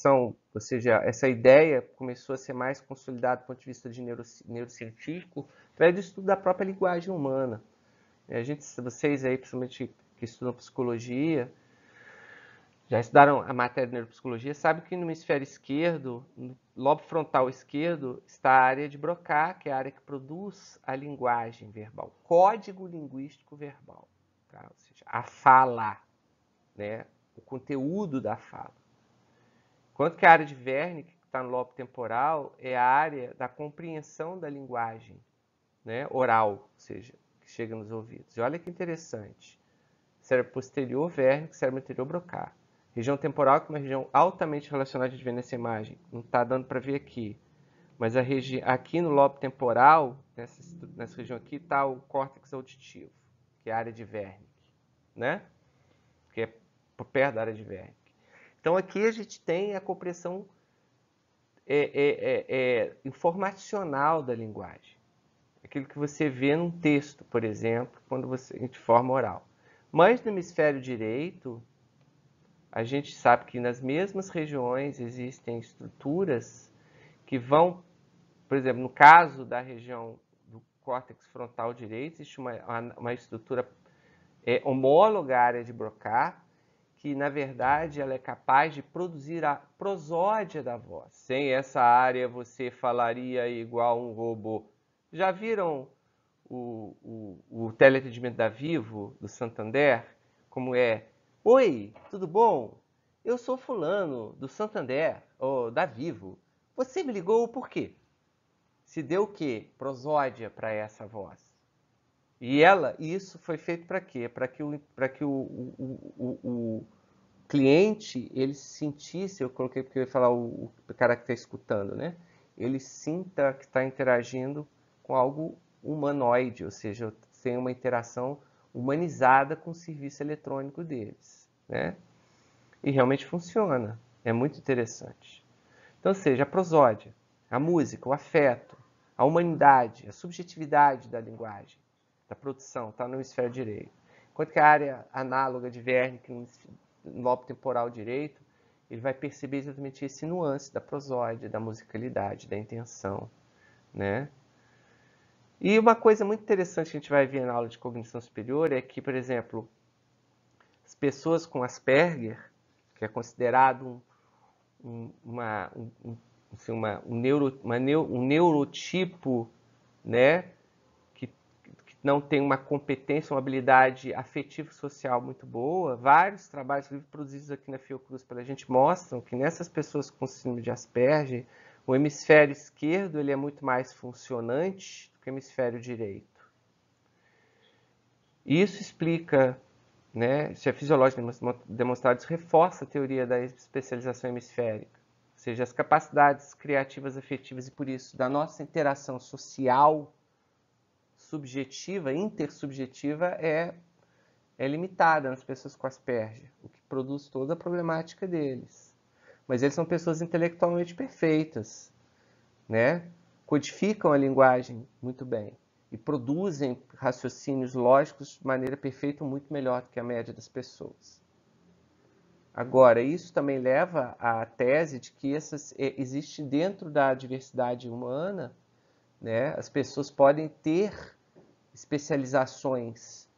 são, ou seja, essa ideia começou a ser mais consolidada do ponto de vista de neuro, neurocientífico através do estudo da própria linguagem humana. A gente, vocês aí, principalmente que estudam psicologia, já estudaram a matéria de neuropsicologia, sabem que no hemisfério esquerdo, no lobo frontal esquerdo, está a área de Broca, que é a área que produz a linguagem verbal, código linguístico verbal, tá? ou seja, a fala, né? o conteúdo da fala. Enquanto que a área de Wernicke, que está no lobo temporal, é a área da compreensão da linguagem né, oral, ou seja, que chega nos ouvidos. E olha que interessante. Cérebro posterior, Wernicke, cérebro anterior, Broca. Região temporal, que é uma região altamente relacionada, a gente vê nessa imagem. Não está dando para ver aqui. Mas a regi aqui no lobo temporal, nessa, nessa região aqui, está o córtex auditivo, que é a área de Wernicke, né? Que é por perto da área de Wernicke. Então aqui a gente tem a compreensão é, é, é, é, informacional da linguagem. Aquilo que você vê num texto, por exemplo, quando você de forma oral. Mas no hemisfério direito, a gente sabe que nas mesmas regiões existem estruturas que vão, por exemplo, no caso da região do córtex frontal direito, existe uma, uma estrutura é, homóloga à área de Broca, que na verdade ela é capaz de produzir a prosódia da voz. Sem essa área você falaria igual um robô. Já viram o, o, o teleatendimento da Vivo, do Santander? Como é? Oi, tudo bom? Eu sou fulano, do Santander, ou da Vivo. Você me ligou por quê? Se deu o quê? Prosódia para essa voz. E ela, isso foi feito para quê? Para que, o, que o, o, o, o, cliente ele sentisse, eu coloquei porque eu ia falar o, o cara que está escutando, né? Ele sinta que está interagindo com algo humanoide, ou seja, tem uma interação humanizada com o serviço eletrônico deles, né? E realmente funciona, é muito interessante. Então, seja a prosódia, a música, o afeto, a humanidade, a subjetividade da linguagem, da produção, está no hemisfério direito. Enquanto que a área análoga de Wernicke no lobo temporal direito, ele vai perceber exatamente esse nuance da prosódia, da musicalidade, da intenção, né? E uma coisa muito interessante que a gente vai ver na aula de cognição superior é que, por exemplo, as pessoas com Asperger, que é considerado um, um, uma, um, assim, uma, um, neuro, uma, um neurotipo né, não tem uma competência, uma habilidade afetiva social muito boa. Vários trabalhos produzidos aqui na Fiocruz pela gente mostram que nessas pessoas com síndrome de Asperger, o hemisfério esquerdo ele é muito mais funcionante do que o hemisfério direito. Isso explica né, se é fisiológico demonstrado, isso reforça a teoria da especialização hemisférica. Ou seja, as capacidades criativas, afetivas e, por isso, da nossa interação social subjetiva, intersubjetiva, é, é limitada nas pessoas com Asperger, o que produz toda a problemática deles. Mas eles são pessoas intelectualmente perfeitas, né? codificam a linguagem muito bem e produzem raciocínios lógicos de maneira perfeita muito melhor do que a média das pessoas. Agora, isso também leva à tese de que essas, é, existe dentro da diversidade humana, né, as pessoas podem ter especializações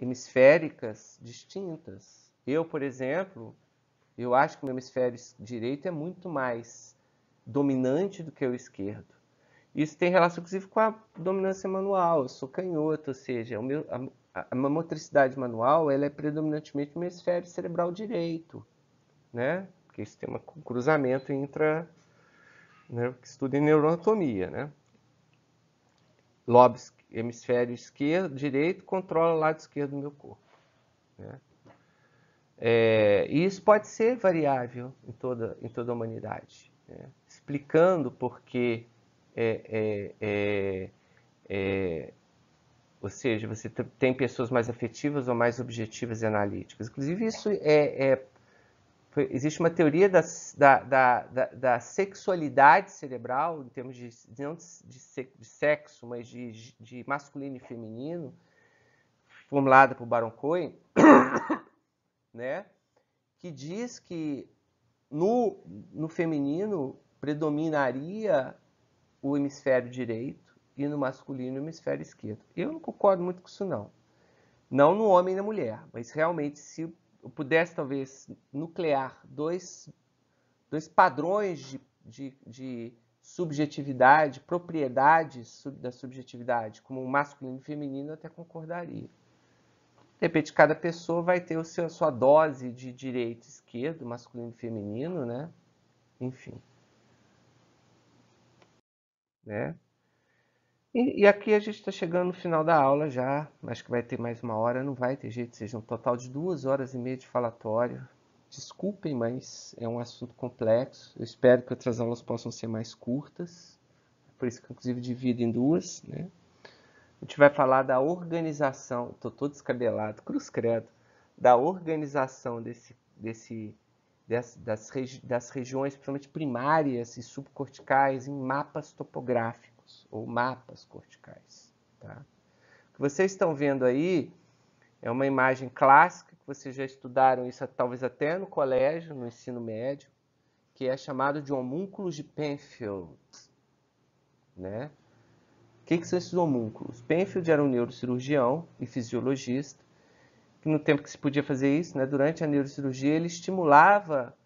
hemisféricas distintas. Eu, por exemplo, eu acho que o meu hemisfério direito é muito mais dominante do que o esquerdo. Isso tem relação, inclusive, com a dominância manual. Eu sou canhoto, ou seja, meu, a, a motricidade manual ela é predominantemente no hemisfério cerebral direito, né? Porque isso tem um cruzamento intra, né, que estuda em neuroanatomia, né? Lobes, hemisfério esquerdo, direito, controla o lado esquerdo do meu corpo. Né? É, e isso pode ser variável em toda, em toda a humanidade, né? explicando por que é, é, é, é, ou seja, você tem pessoas mais afetivas ou mais objetivas e analíticas. Inclusive, isso é, é existe uma teoria da, da, da, da, sexualidade cerebral, em termos de, não de, de sexo, mas de, de, masculino e feminino, formulada por Baron Cohen, né, que diz que no, no feminino predominaria o hemisfério direito e no masculino o hemisfério esquerdo. Eu não concordo muito com isso, não. Não no homem e na mulher, mas realmente se eu pudesse talvez nuclear dois, dois padrões de, de, de subjetividade, propriedades da subjetividade, como masculino e feminino, eu até concordaria. De repente, cada pessoa vai ter o seu, a sua dose de direito esquerdo, masculino e feminino, né? Enfim né? E, e aqui a gente está chegando no final da aula já, acho que vai ter mais uma hora, não vai ter jeito, seja um total de duas horas e meia de falatório. Desculpem, mas é um assunto complexo. Eu espero que outras aulas possam ser mais curtas, por isso que inclusive divido em duas, né? A gente vai falar da organização, estou todo descabelado, cruz credo, da organização desse, desse das, das, regi das regiões, principalmente primárias e subcorticais, em mapas topográficos ou mapas corticais. Tá? O que vocês estão vendo aí é uma imagem clássica, que vocês já estudaram isso talvez até no colégio, no ensino médio, que é chamado de homúnculos de Penfield. Né? O que, que são esses homúnculos? Penfield era um neurocirurgião e fisiologista que no tempo que se podia fazer isso, né, durante a neurocirurgia, ele estimulava,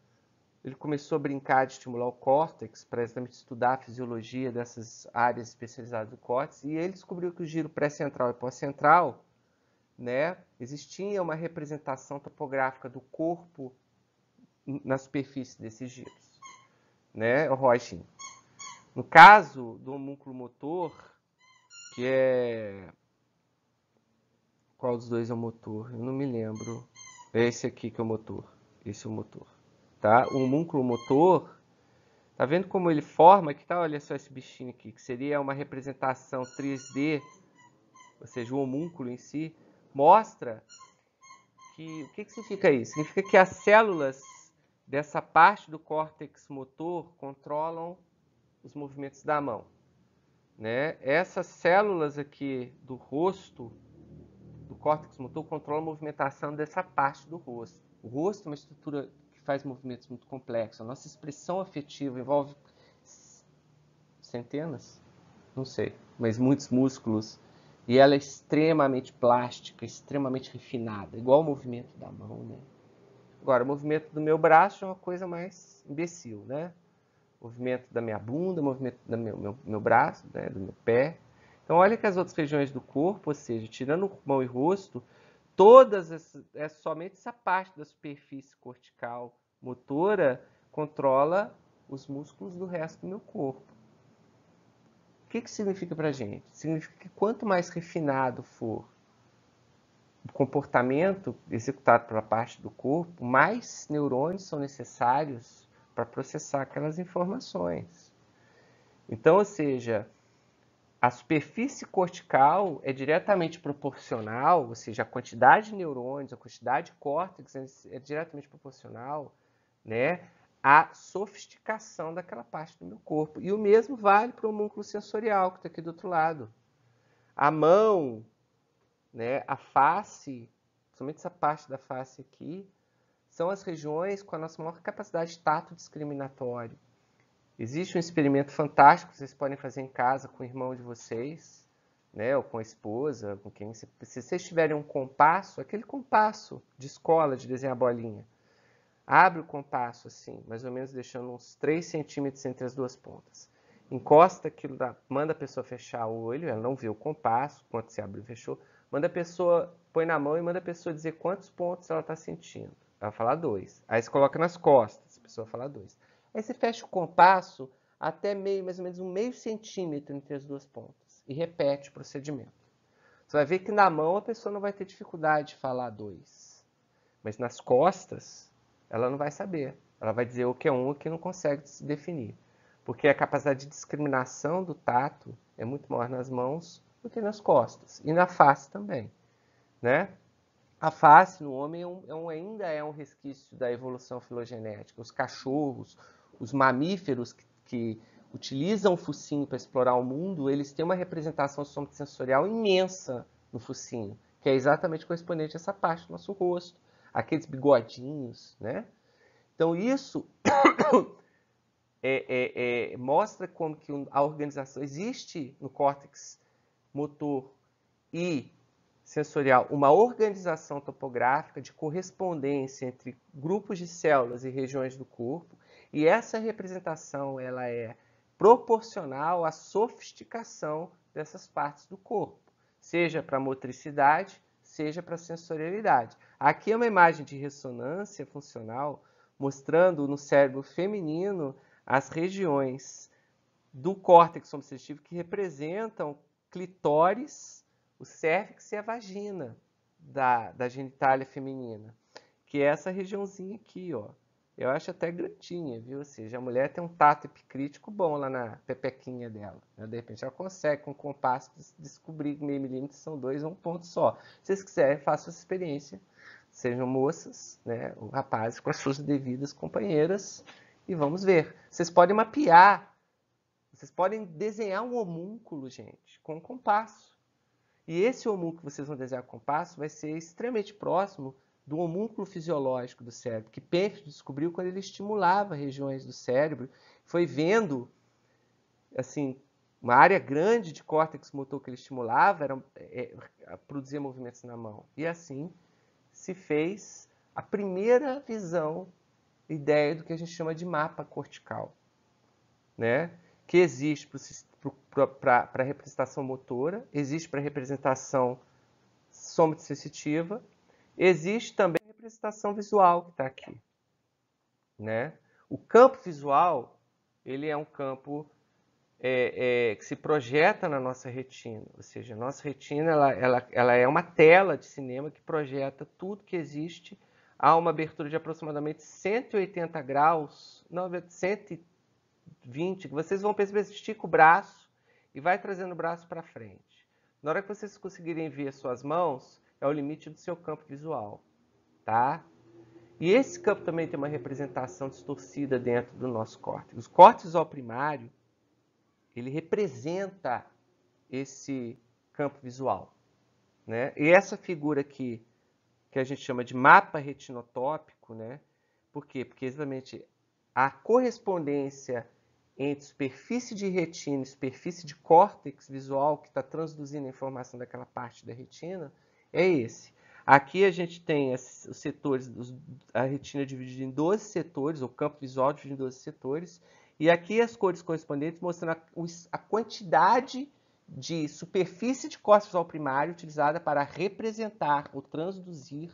ele começou a brincar de estimular o córtex para exatamente estudar a fisiologia dessas áreas especializadas do córtex, e ele descobriu que o giro pré-central e pós-central, né, existia uma representação topográfica do corpo na superfície desses giros, né, o Reusching. No caso do homúnculo motor, que é qual dos dois é o motor? Eu não me lembro. É esse aqui que é o motor. Esse é o motor. Tá? O homúnculo motor, tá vendo como ele forma? Aqui tá, olha só esse bichinho aqui, que seria uma representação 3D, ou seja, o homúnculo em si, mostra que o que, que significa isso? Significa que as células dessa parte do córtex motor controlam os movimentos da mão. Né? Essas células aqui do rosto do córtex motor controla a movimentação dessa parte do rosto. O rosto é uma estrutura que faz movimentos muito complexos. A nossa expressão afetiva envolve centenas, não sei, mas muitos músculos. E ela é extremamente plástica, extremamente refinada, igual o movimento da mão, né? Agora, o movimento do meu braço é uma coisa mais imbecil, né? O movimento da minha bunda, o movimento do meu, meu, meu braço, né? do meu pé, então, olha que as outras regiões do corpo, ou seja, tirando mão e rosto, todas é somente essa parte da superfície cortical motora controla os músculos do resto do meu corpo. O que, que significa para gente? Significa que quanto mais refinado for o comportamento executado pela parte do corpo, mais neurônios são necessários para processar aquelas informações. Então, ou seja, a superfície cortical é diretamente proporcional, ou seja, a quantidade de neurônios, a quantidade de córtex é diretamente proporcional né, à sofisticação daquela parte do meu corpo. E o mesmo vale para o homúnculo sensorial, que está aqui do outro lado. A mão, né, a face, somente essa parte da face aqui, são as regiões com a nossa maior capacidade de tato discriminatório. Existe um experimento fantástico que vocês podem fazer em casa com o irmão de vocês, né, ou com a esposa, com quem se, se vocês tiverem um compasso, aquele compasso de escola de desenhar bolinha, abre o compasso assim, mais ou menos deixando uns 3 centímetros entre as duas pontas. Encosta aquilo, da, manda a pessoa fechar o olho, ela não vê o compasso, quanto se abriu e fechou. Manda a pessoa, põe na mão e manda a pessoa dizer quantos pontos ela está sentindo. Ela fala dois. Aí você coloca nas costas, a pessoa fala dois. Aí você fecha o compasso até meio, mais ou menos um meio centímetro entre as duas pontas e repete o procedimento. Você vai ver que na mão a pessoa não vai ter dificuldade de falar dois, mas nas costas ela não vai saber. Ela vai dizer o que é um e o que não consegue se definir, porque a capacidade de discriminação do tato é muito maior nas mãos do que nas costas e na face também, né? A face no homem é um, é um, ainda é um resquício da evolução filogenética. Os cachorros, os mamíferos que, que utilizam o focinho para explorar o mundo, eles têm uma representação sensorial imensa no focinho, que é exatamente correspondente a essa parte do nosso rosto, aqueles bigodinhos, né? Então isso é, é, é, mostra como que a organização existe no córtex motor e sensorial uma organização topográfica de correspondência entre grupos de células e regiões do corpo e essa representação ela é proporcional à sofisticação dessas partes do corpo, seja para motricidade, seja para sensorialidade. Aqui é uma imagem de ressonância funcional mostrando no cérebro feminino as regiões do córtex obsessivo que representam clitóris, o cérvix e a vagina da, da genitália feminina, que é essa regiãozinha aqui, ó. Eu acho até grandinha, viu? Ou seja, a mulher tem um tato epicrítico bom lá na pepequinha dela. Né? De repente ela consegue, com o compasso, descobrir que meio milímetro são dois ou um ponto só. Se vocês quiserem, façam essa experiência. Sejam moças, né, ou rapazes, com as suas devidas companheiras, e vamos ver. Vocês podem mapear, vocês podem desenhar um homúnculo, gente, com um compasso. E esse homúnculo que vocês vão desenhar com compasso vai ser extremamente próximo do homúnculo fisiológico do cérebro, que Penfield descobriu quando ele estimulava regiões do cérebro, foi vendo assim uma área grande de córtex motor que ele estimulava era, é, é, produzia movimentos na mão. E assim se fez a primeira visão, ideia do que a gente chama de mapa cortical, né? que existe para a representação motora, existe para a representação somatossensitiva Existe também a representação visual que está aqui. Né? O campo visual ele é um campo é, é, que se projeta na nossa retina, ou seja, a nossa retina ela, ela, ela é uma tela de cinema que projeta tudo que existe a uma abertura de aproximadamente 180 graus, não, 120, vocês vão perceber, estica o braço e vai trazendo o braço para frente. Na hora que vocês conseguirem ver suas mãos, é o limite do seu campo visual, tá? E esse campo também tem uma representação distorcida dentro do nosso córtex. O córtex visual primário, ele representa esse campo visual, né? E essa figura aqui, que a gente chama de mapa retinotópico, né? Por quê? Porque exatamente a correspondência entre superfície de retina e superfície de córtex visual que está transduzindo a informação daquela parte da retina é esse. Aqui a gente tem os setores, a retina dividida em 12 setores, o campo visual dividido em 12 setores, e aqui as cores correspondentes mostrando a, quantidade de superfície de córtex visual primário utilizada para representar ou transduzir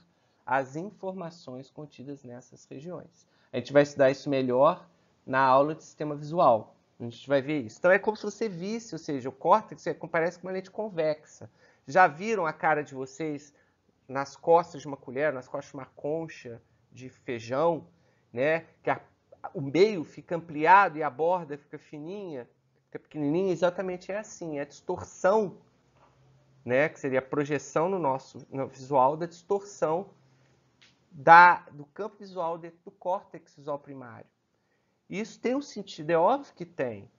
as informações contidas nessas regiões. A gente vai estudar isso melhor na aula de sistema visual. A gente vai ver isso. Então é como se você visse, ou seja, o córtex é, parece com uma lente convexa. Já viram a cara de vocês nas costas de uma colher, nas costas de uma concha de feijão, né? Que a, o meio fica ampliado e a borda fica fininha, fica pequenininha, exatamente é assim, é a distorção, né? Que seria a projeção no nosso no visual da distorção da, do campo visual dentro do córtex visual primário. Isso tem um sentido, é óbvio que tem.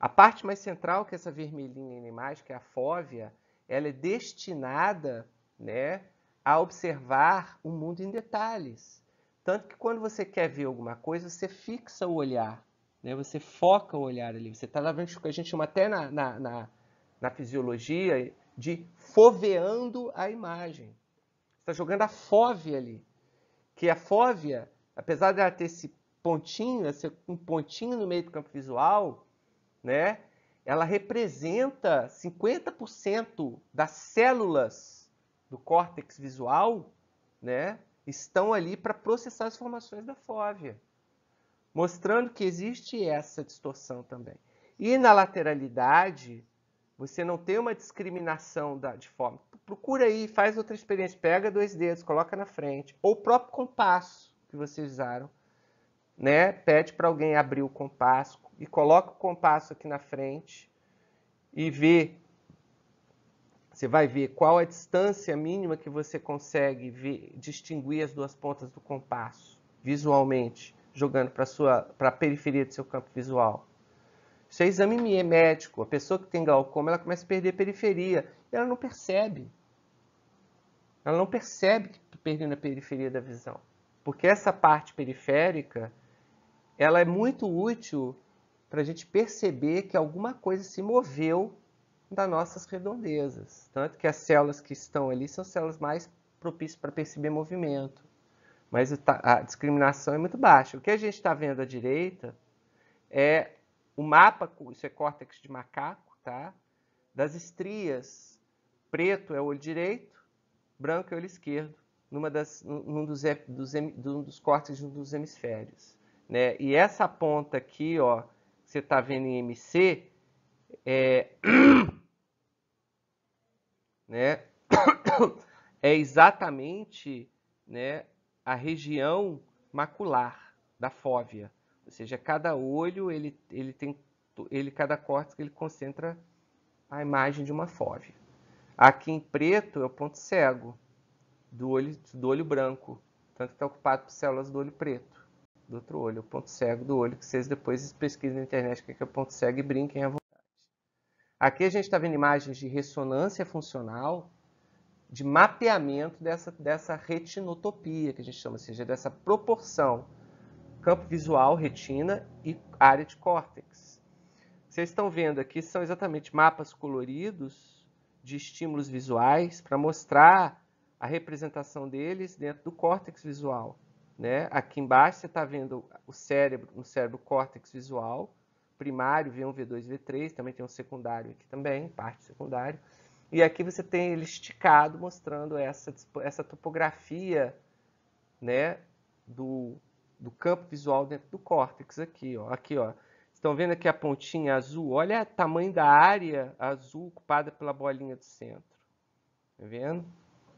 A parte mais central, que é essa vermelhinha na imagem, que é a fóvea, ela é destinada né, a observar o mundo em detalhes. Tanto que quando você quer ver alguma coisa, você fixa o olhar, né? você foca o olhar ali. Você está lá vendo que a gente chama até na, na, na, na fisiologia de foveando a imagem. Você está jogando a fóvea ali. Que a fóvea, apesar de ter esse pontinho, esse um pontinho no meio do campo visual, né? Ela representa 50% das células do córtex visual, né, estão ali para processar as informações da fóvea, mostrando que existe essa distorção também. E na lateralidade, você não tem uma discriminação da, de forma. Procura aí, faz outra experiência, pega dois dedos, coloca na frente, ou o próprio compasso que vocês usaram, né? Pede para alguém abrir o compasso, e coloca o compasso aqui na frente e vê, você vai ver qual a distância mínima que você consegue ver, distinguir as duas pontas do compasso visualmente, jogando para a periferia do seu campo visual. Isso é exame médico. A pessoa que tem glaucoma, ela começa a perder periferia. E ela não percebe. Ela não percebe que está perdendo a periferia da visão. Porque essa parte periférica, ela é muito útil para a gente perceber que alguma coisa se moveu das nossas redondezas. Tanto que as células que estão ali são células mais propícias para perceber movimento. Mas a discriminação é muito baixa. O que a gente está vendo à direita é o mapa, isso é córtex de macaco, tá? das estrias. Preto é o olho direito, branco é o olho esquerdo, numa das, num dos, dos, dos córtex dos hemisférios. Né? E essa ponta aqui, ó, você está vendo em MC é, né, é exatamente né, a região macular da fóvea. Ou seja, cada olho, ele, ele tem, ele, cada córtex, ele concentra a imagem de uma fóvea. Aqui em preto é o ponto cego do olho, do olho branco, tanto que está ocupado por células do olho preto do outro olho, o ponto cego do olho, que vocês depois pesquisem na internet o que é o ponto cego e brinquem à vontade. Aqui a gente está vendo imagens de ressonância funcional, de mapeamento dessa, dessa retinotopia, que a gente chama, ou seja, dessa proporção campo visual, retina e área de córtex. Vocês estão vendo aqui são exatamente mapas coloridos de estímulos visuais para mostrar a representação deles dentro do córtex visual. Né? Aqui embaixo você está vendo o cérebro, no cérebro córtex visual, primário, V1, V2, V3, também tem um secundário aqui também, parte secundário. E aqui você tem ele esticado, mostrando essa, essa topografia né, do, do campo visual dentro do córtex aqui. Ó. Aqui, ó. Estão vendo aqui a pontinha azul? Olha o tamanho da área azul ocupada pela bolinha do centro. Tá vendo?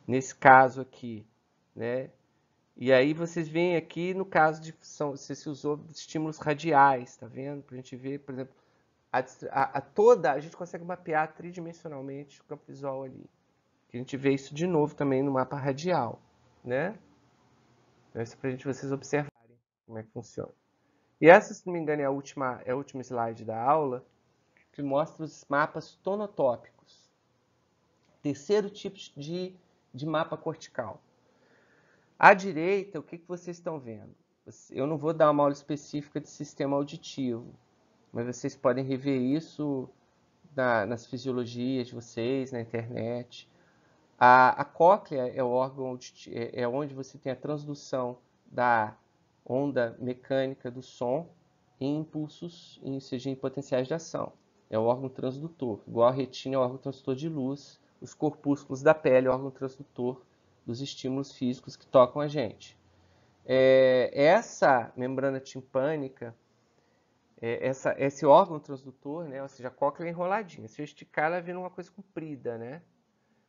Nesse caso aqui, né? E aí vocês veem aqui, no caso de são, se usou estímulos radiais, tá vendo? Para a gente ver, por exemplo, a, a, a, toda, a gente consegue mapear tridimensionalmente o campo visual ali. A gente vê isso de novo também no mapa radial, né? Então, isso é para vocês observarem como é que funciona. E essa, se não me engano, é a última, é a última slide da aula, que mostra os mapas tonotópicos. Terceiro tipo de, de mapa cortical. À direita, o que, que vocês estão vendo? Eu não vou dar uma aula específica de sistema auditivo, mas vocês podem rever isso na, nas fisiologias de vocês, na internet. A, a cóclea é o órgão é, é onde você tem a transdução da onda mecânica do som em impulsos, em, seja, em potenciais de ação. É o órgão transdutor, igual a retina é o órgão transdutor de luz, os corpúsculos da pele é o órgão transdutor dos estímulos físicos que tocam a gente. É, essa membrana timpânica, é, essa, esse órgão transdutor, né, ou seja, a cóclea é enroladinha. Se eu esticar, ela vira uma coisa comprida, né?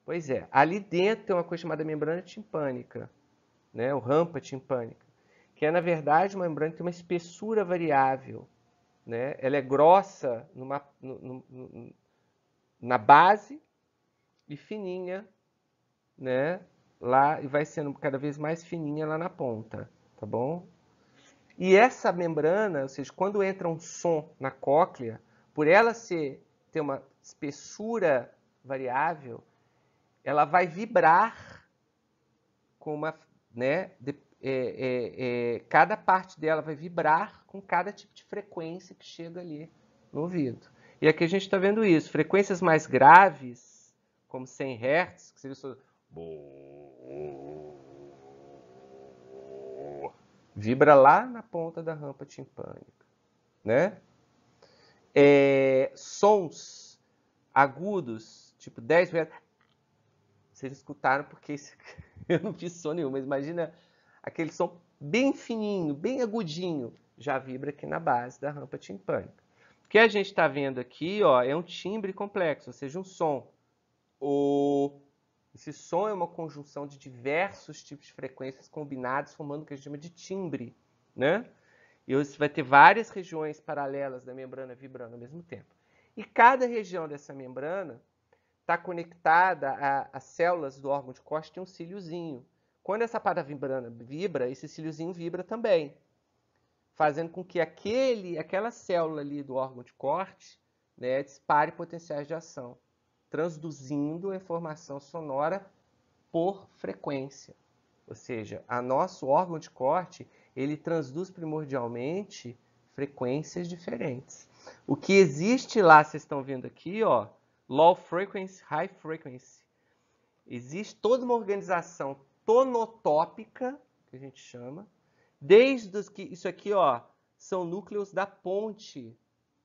Pois é, ali dentro tem uma coisa chamada membrana timpânica, né, o rampa timpânica, que é, na verdade, uma membrana que tem uma espessura variável. Né? Ela é grossa numa, na base e fininha né, lá e vai sendo cada vez mais fininha lá na ponta, tá bom? E essa membrana, ou seja, quando entra um som na cóclea, por ela ser, ter uma espessura variável, ela vai vibrar com uma, né, de, é, é, é, cada parte dela vai vibrar com cada tipo de frequência que chega ali no ouvido. E aqui a gente está vendo isso. Frequências mais graves, como 100 Hz, que seria só... Vibra lá na ponta da rampa timpânica. Né? É, sons agudos, tipo 10 Hz. Vocês escutaram porque eu não fiz som nenhum, mas imagina aquele som bem fininho, bem agudinho, já vibra aqui na base da rampa timpânica. O que a gente está vendo aqui ó, é um timbre complexo, ou seja, um som. O... Esse som é uma conjunção de diversos tipos de frequências combinados, formando o que a gente chama de timbre. Né? E você vai ter várias regiões paralelas da membrana vibrando ao mesmo tempo. E cada região dessa membrana está conectada às células do órgão de corte, tem um cíliozinho. Quando essa parada vibrana vibra, esse cíliozinho vibra também fazendo com que aquele, aquela célula ali do órgão de corte né, dispare potenciais de ação, transduzindo a informação sonora por frequência. Ou seja, a nosso órgão de corte, ele transduz primordialmente frequências diferentes. O que existe lá, vocês estão vendo aqui, ó, low frequency, high frequency. Existe toda uma organização tonotópica, que a gente chama, Desde os que isso aqui, ó, são núcleos da ponte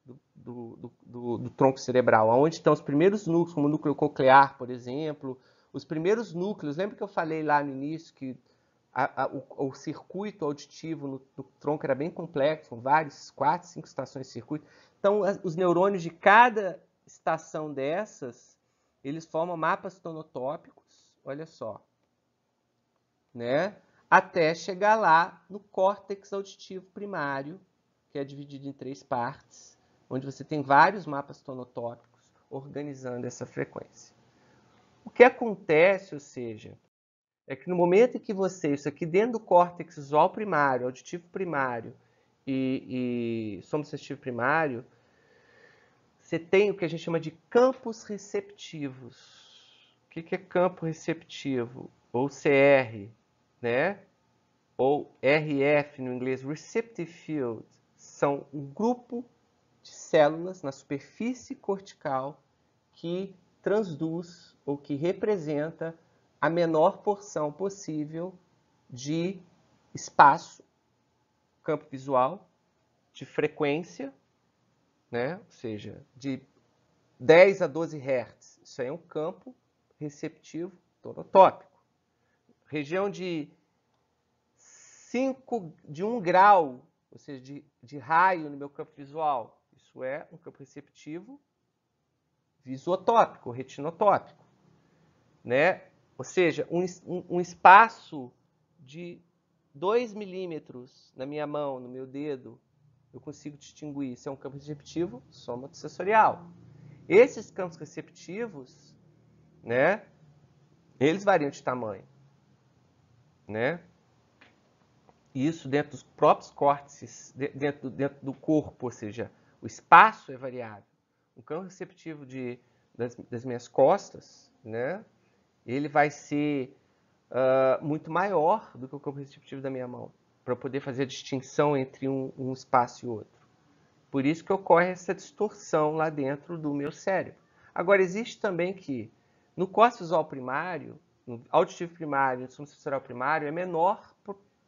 do, do, do, do, tronco cerebral, onde estão os primeiros núcleos, como o núcleo coclear, por exemplo, os primeiros núcleos. Lembra que eu falei lá no início que a, a, o, o, circuito auditivo no, tronco era bem complexo, com vários, quatro, cinco estações de circuito. Então, as, os neurônios de cada estação dessas, eles formam mapas tonotópicos, olha só, né? até chegar lá no córtex auditivo primário, que é dividido em três partes, onde você tem vários mapas tonotópicos organizando essa frequência. O que acontece, ou seja, é que no momento em que você, isso aqui dentro do córtex visual primário, auditivo primário e, e somocestitivo primário, você tem o que a gente chama de campos receptivos. O que é campo receptivo? Ou CR, né? ou RF no inglês, Receptive Field, são um grupo de células na superfície cortical que transduz ou que representa a menor porção possível de espaço, campo visual, de frequência, né? ou seja, de 10 a 12 Hz. Isso aí é um campo receptivo tonotópico. Região de 5 de 1 um grau, ou seja, de, de raio no meu campo visual. Isso é um campo receptivo visotópico, retinotópico. Né? Ou seja, um, um, espaço de 2 milímetros na minha mão, no meu dedo, eu consigo distinguir se é um campo receptivo somatosensorial. Esses campos receptivos, né, eles variam de tamanho. Né? isso dentro dos próprios córtices, dentro, dentro do corpo, ou seja, o espaço é variável. O campo receptivo de, das, das minhas costas, né, ele vai ser uh, muito maior do que o campo receptivo da minha mão, para poder fazer a distinção entre um, um espaço e outro. Por isso que ocorre essa distorção lá dentro do meu cérebro. Agora, existe também que no córtex visual primário, no auditivo primário, no sensorial primário, é menor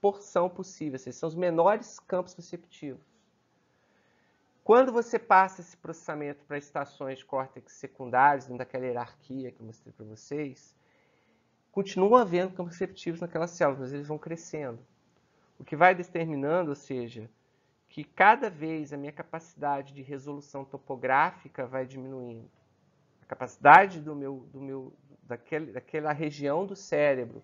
porção possível, esses são os menores campos receptivos. Quando você passa esse processamento para estações córtex secundários, dentro daquela hierarquia que eu mostrei para vocês, continuam havendo campos receptivos naquelas células, mas eles vão crescendo. O que vai determinando, ou seja, que cada vez a minha capacidade de resolução topográfica vai diminuindo. a capacidade do meu, do meu, daquele, daquela região do cérebro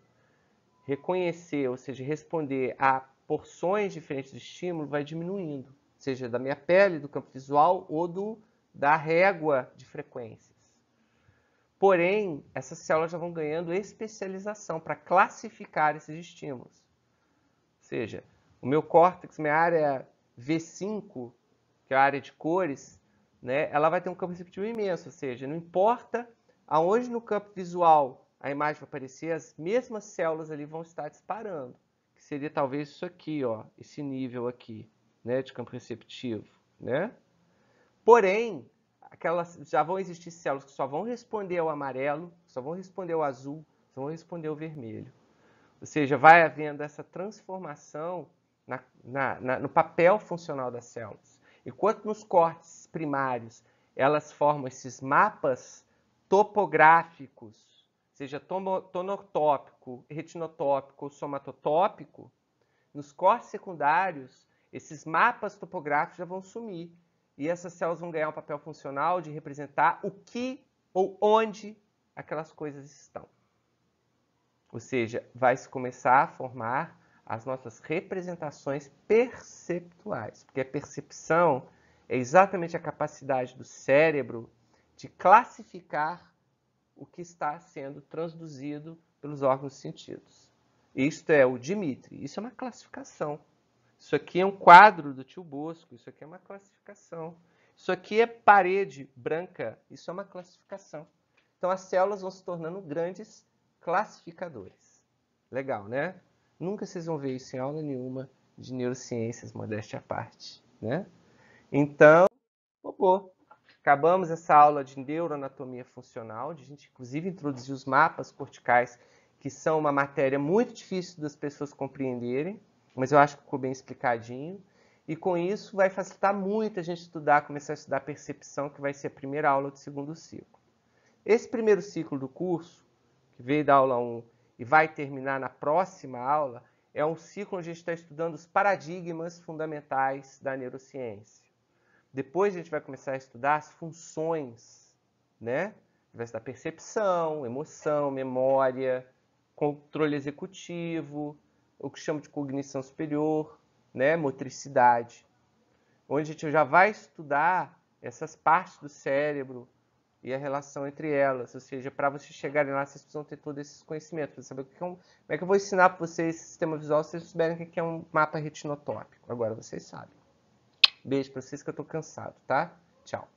reconhecer, ou seja, responder a porções diferentes de estímulo vai diminuindo, seja da minha pele, do campo visual ou do, da régua de frequências. Porém, essas células já vão ganhando especialização para classificar esses estímulos. Ou seja, o meu córtex, minha área V5, que é a área de cores, né, ela vai ter um campo receptivo imenso, ou seja, não importa aonde no campo visual a imagem vai aparecer, as mesmas células ali vão estar disparando, que seria talvez isso aqui, ó, esse nível aqui, né, de campo receptivo, né? Porém, aquelas já vão existir células que só vão responder ao amarelo, só vão responder ao azul, só vão responder ao vermelho. Ou seja, vai havendo essa transformação na, na, na, no papel funcional das células. Enquanto nos cortes primários elas formam esses mapas topográficos, seja tonotópico, retinotópico ou somatotópico, nos cortes secundários, esses mapas topográficos já vão sumir. E essas células vão ganhar um papel funcional de representar o que ou onde aquelas coisas estão. Ou seja, vai se começar a formar as nossas representações perceptuais, porque a percepção é exatamente a capacidade do cérebro de classificar o que está sendo transduzido pelos órgãos sentidos. Isto é o Dimitri, isso é uma classificação. Isso aqui é um quadro do tio Bosco, isso aqui é uma classificação. Isso aqui é parede branca, isso é uma classificação. Então as células vão se tornando grandes classificadores. Legal, né? Nunca vocês vão ver isso em aula nenhuma de neurociências, modéstia à parte, né? Então, robô. Acabamos essa aula de neuroanatomia funcional, de a gente inclusive introduzir os mapas corticais, que são uma matéria muito difícil das pessoas compreenderem, mas eu acho que ficou bem explicadinho. E com isso vai facilitar muito a gente estudar, começar a estudar percepção, que vai ser a primeira aula do segundo ciclo. Esse primeiro ciclo do curso, que veio da aula 1 e vai terminar na próxima aula, é um ciclo onde a gente está estudando os paradigmas fundamentais da neurociência. Depois a gente vai começar a estudar as funções, né? Vai estudar percepção, emoção, memória, controle executivo, o que chama de cognição superior, né? motricidade. Onde a gente já vai estudar essas partes do cérebro e a relação entre elas. Ou seja, para vocês chegarem lá, vocês precisam ter todos esses conhecimentos. Para saber o que é um, como é que eu vou ensinar para vocês esse sistema visual se vocês souberem o que é um mapa retinotópico. Agora vocês sabem. Beijo para vocês que eu estou cansado, tá? Tchau.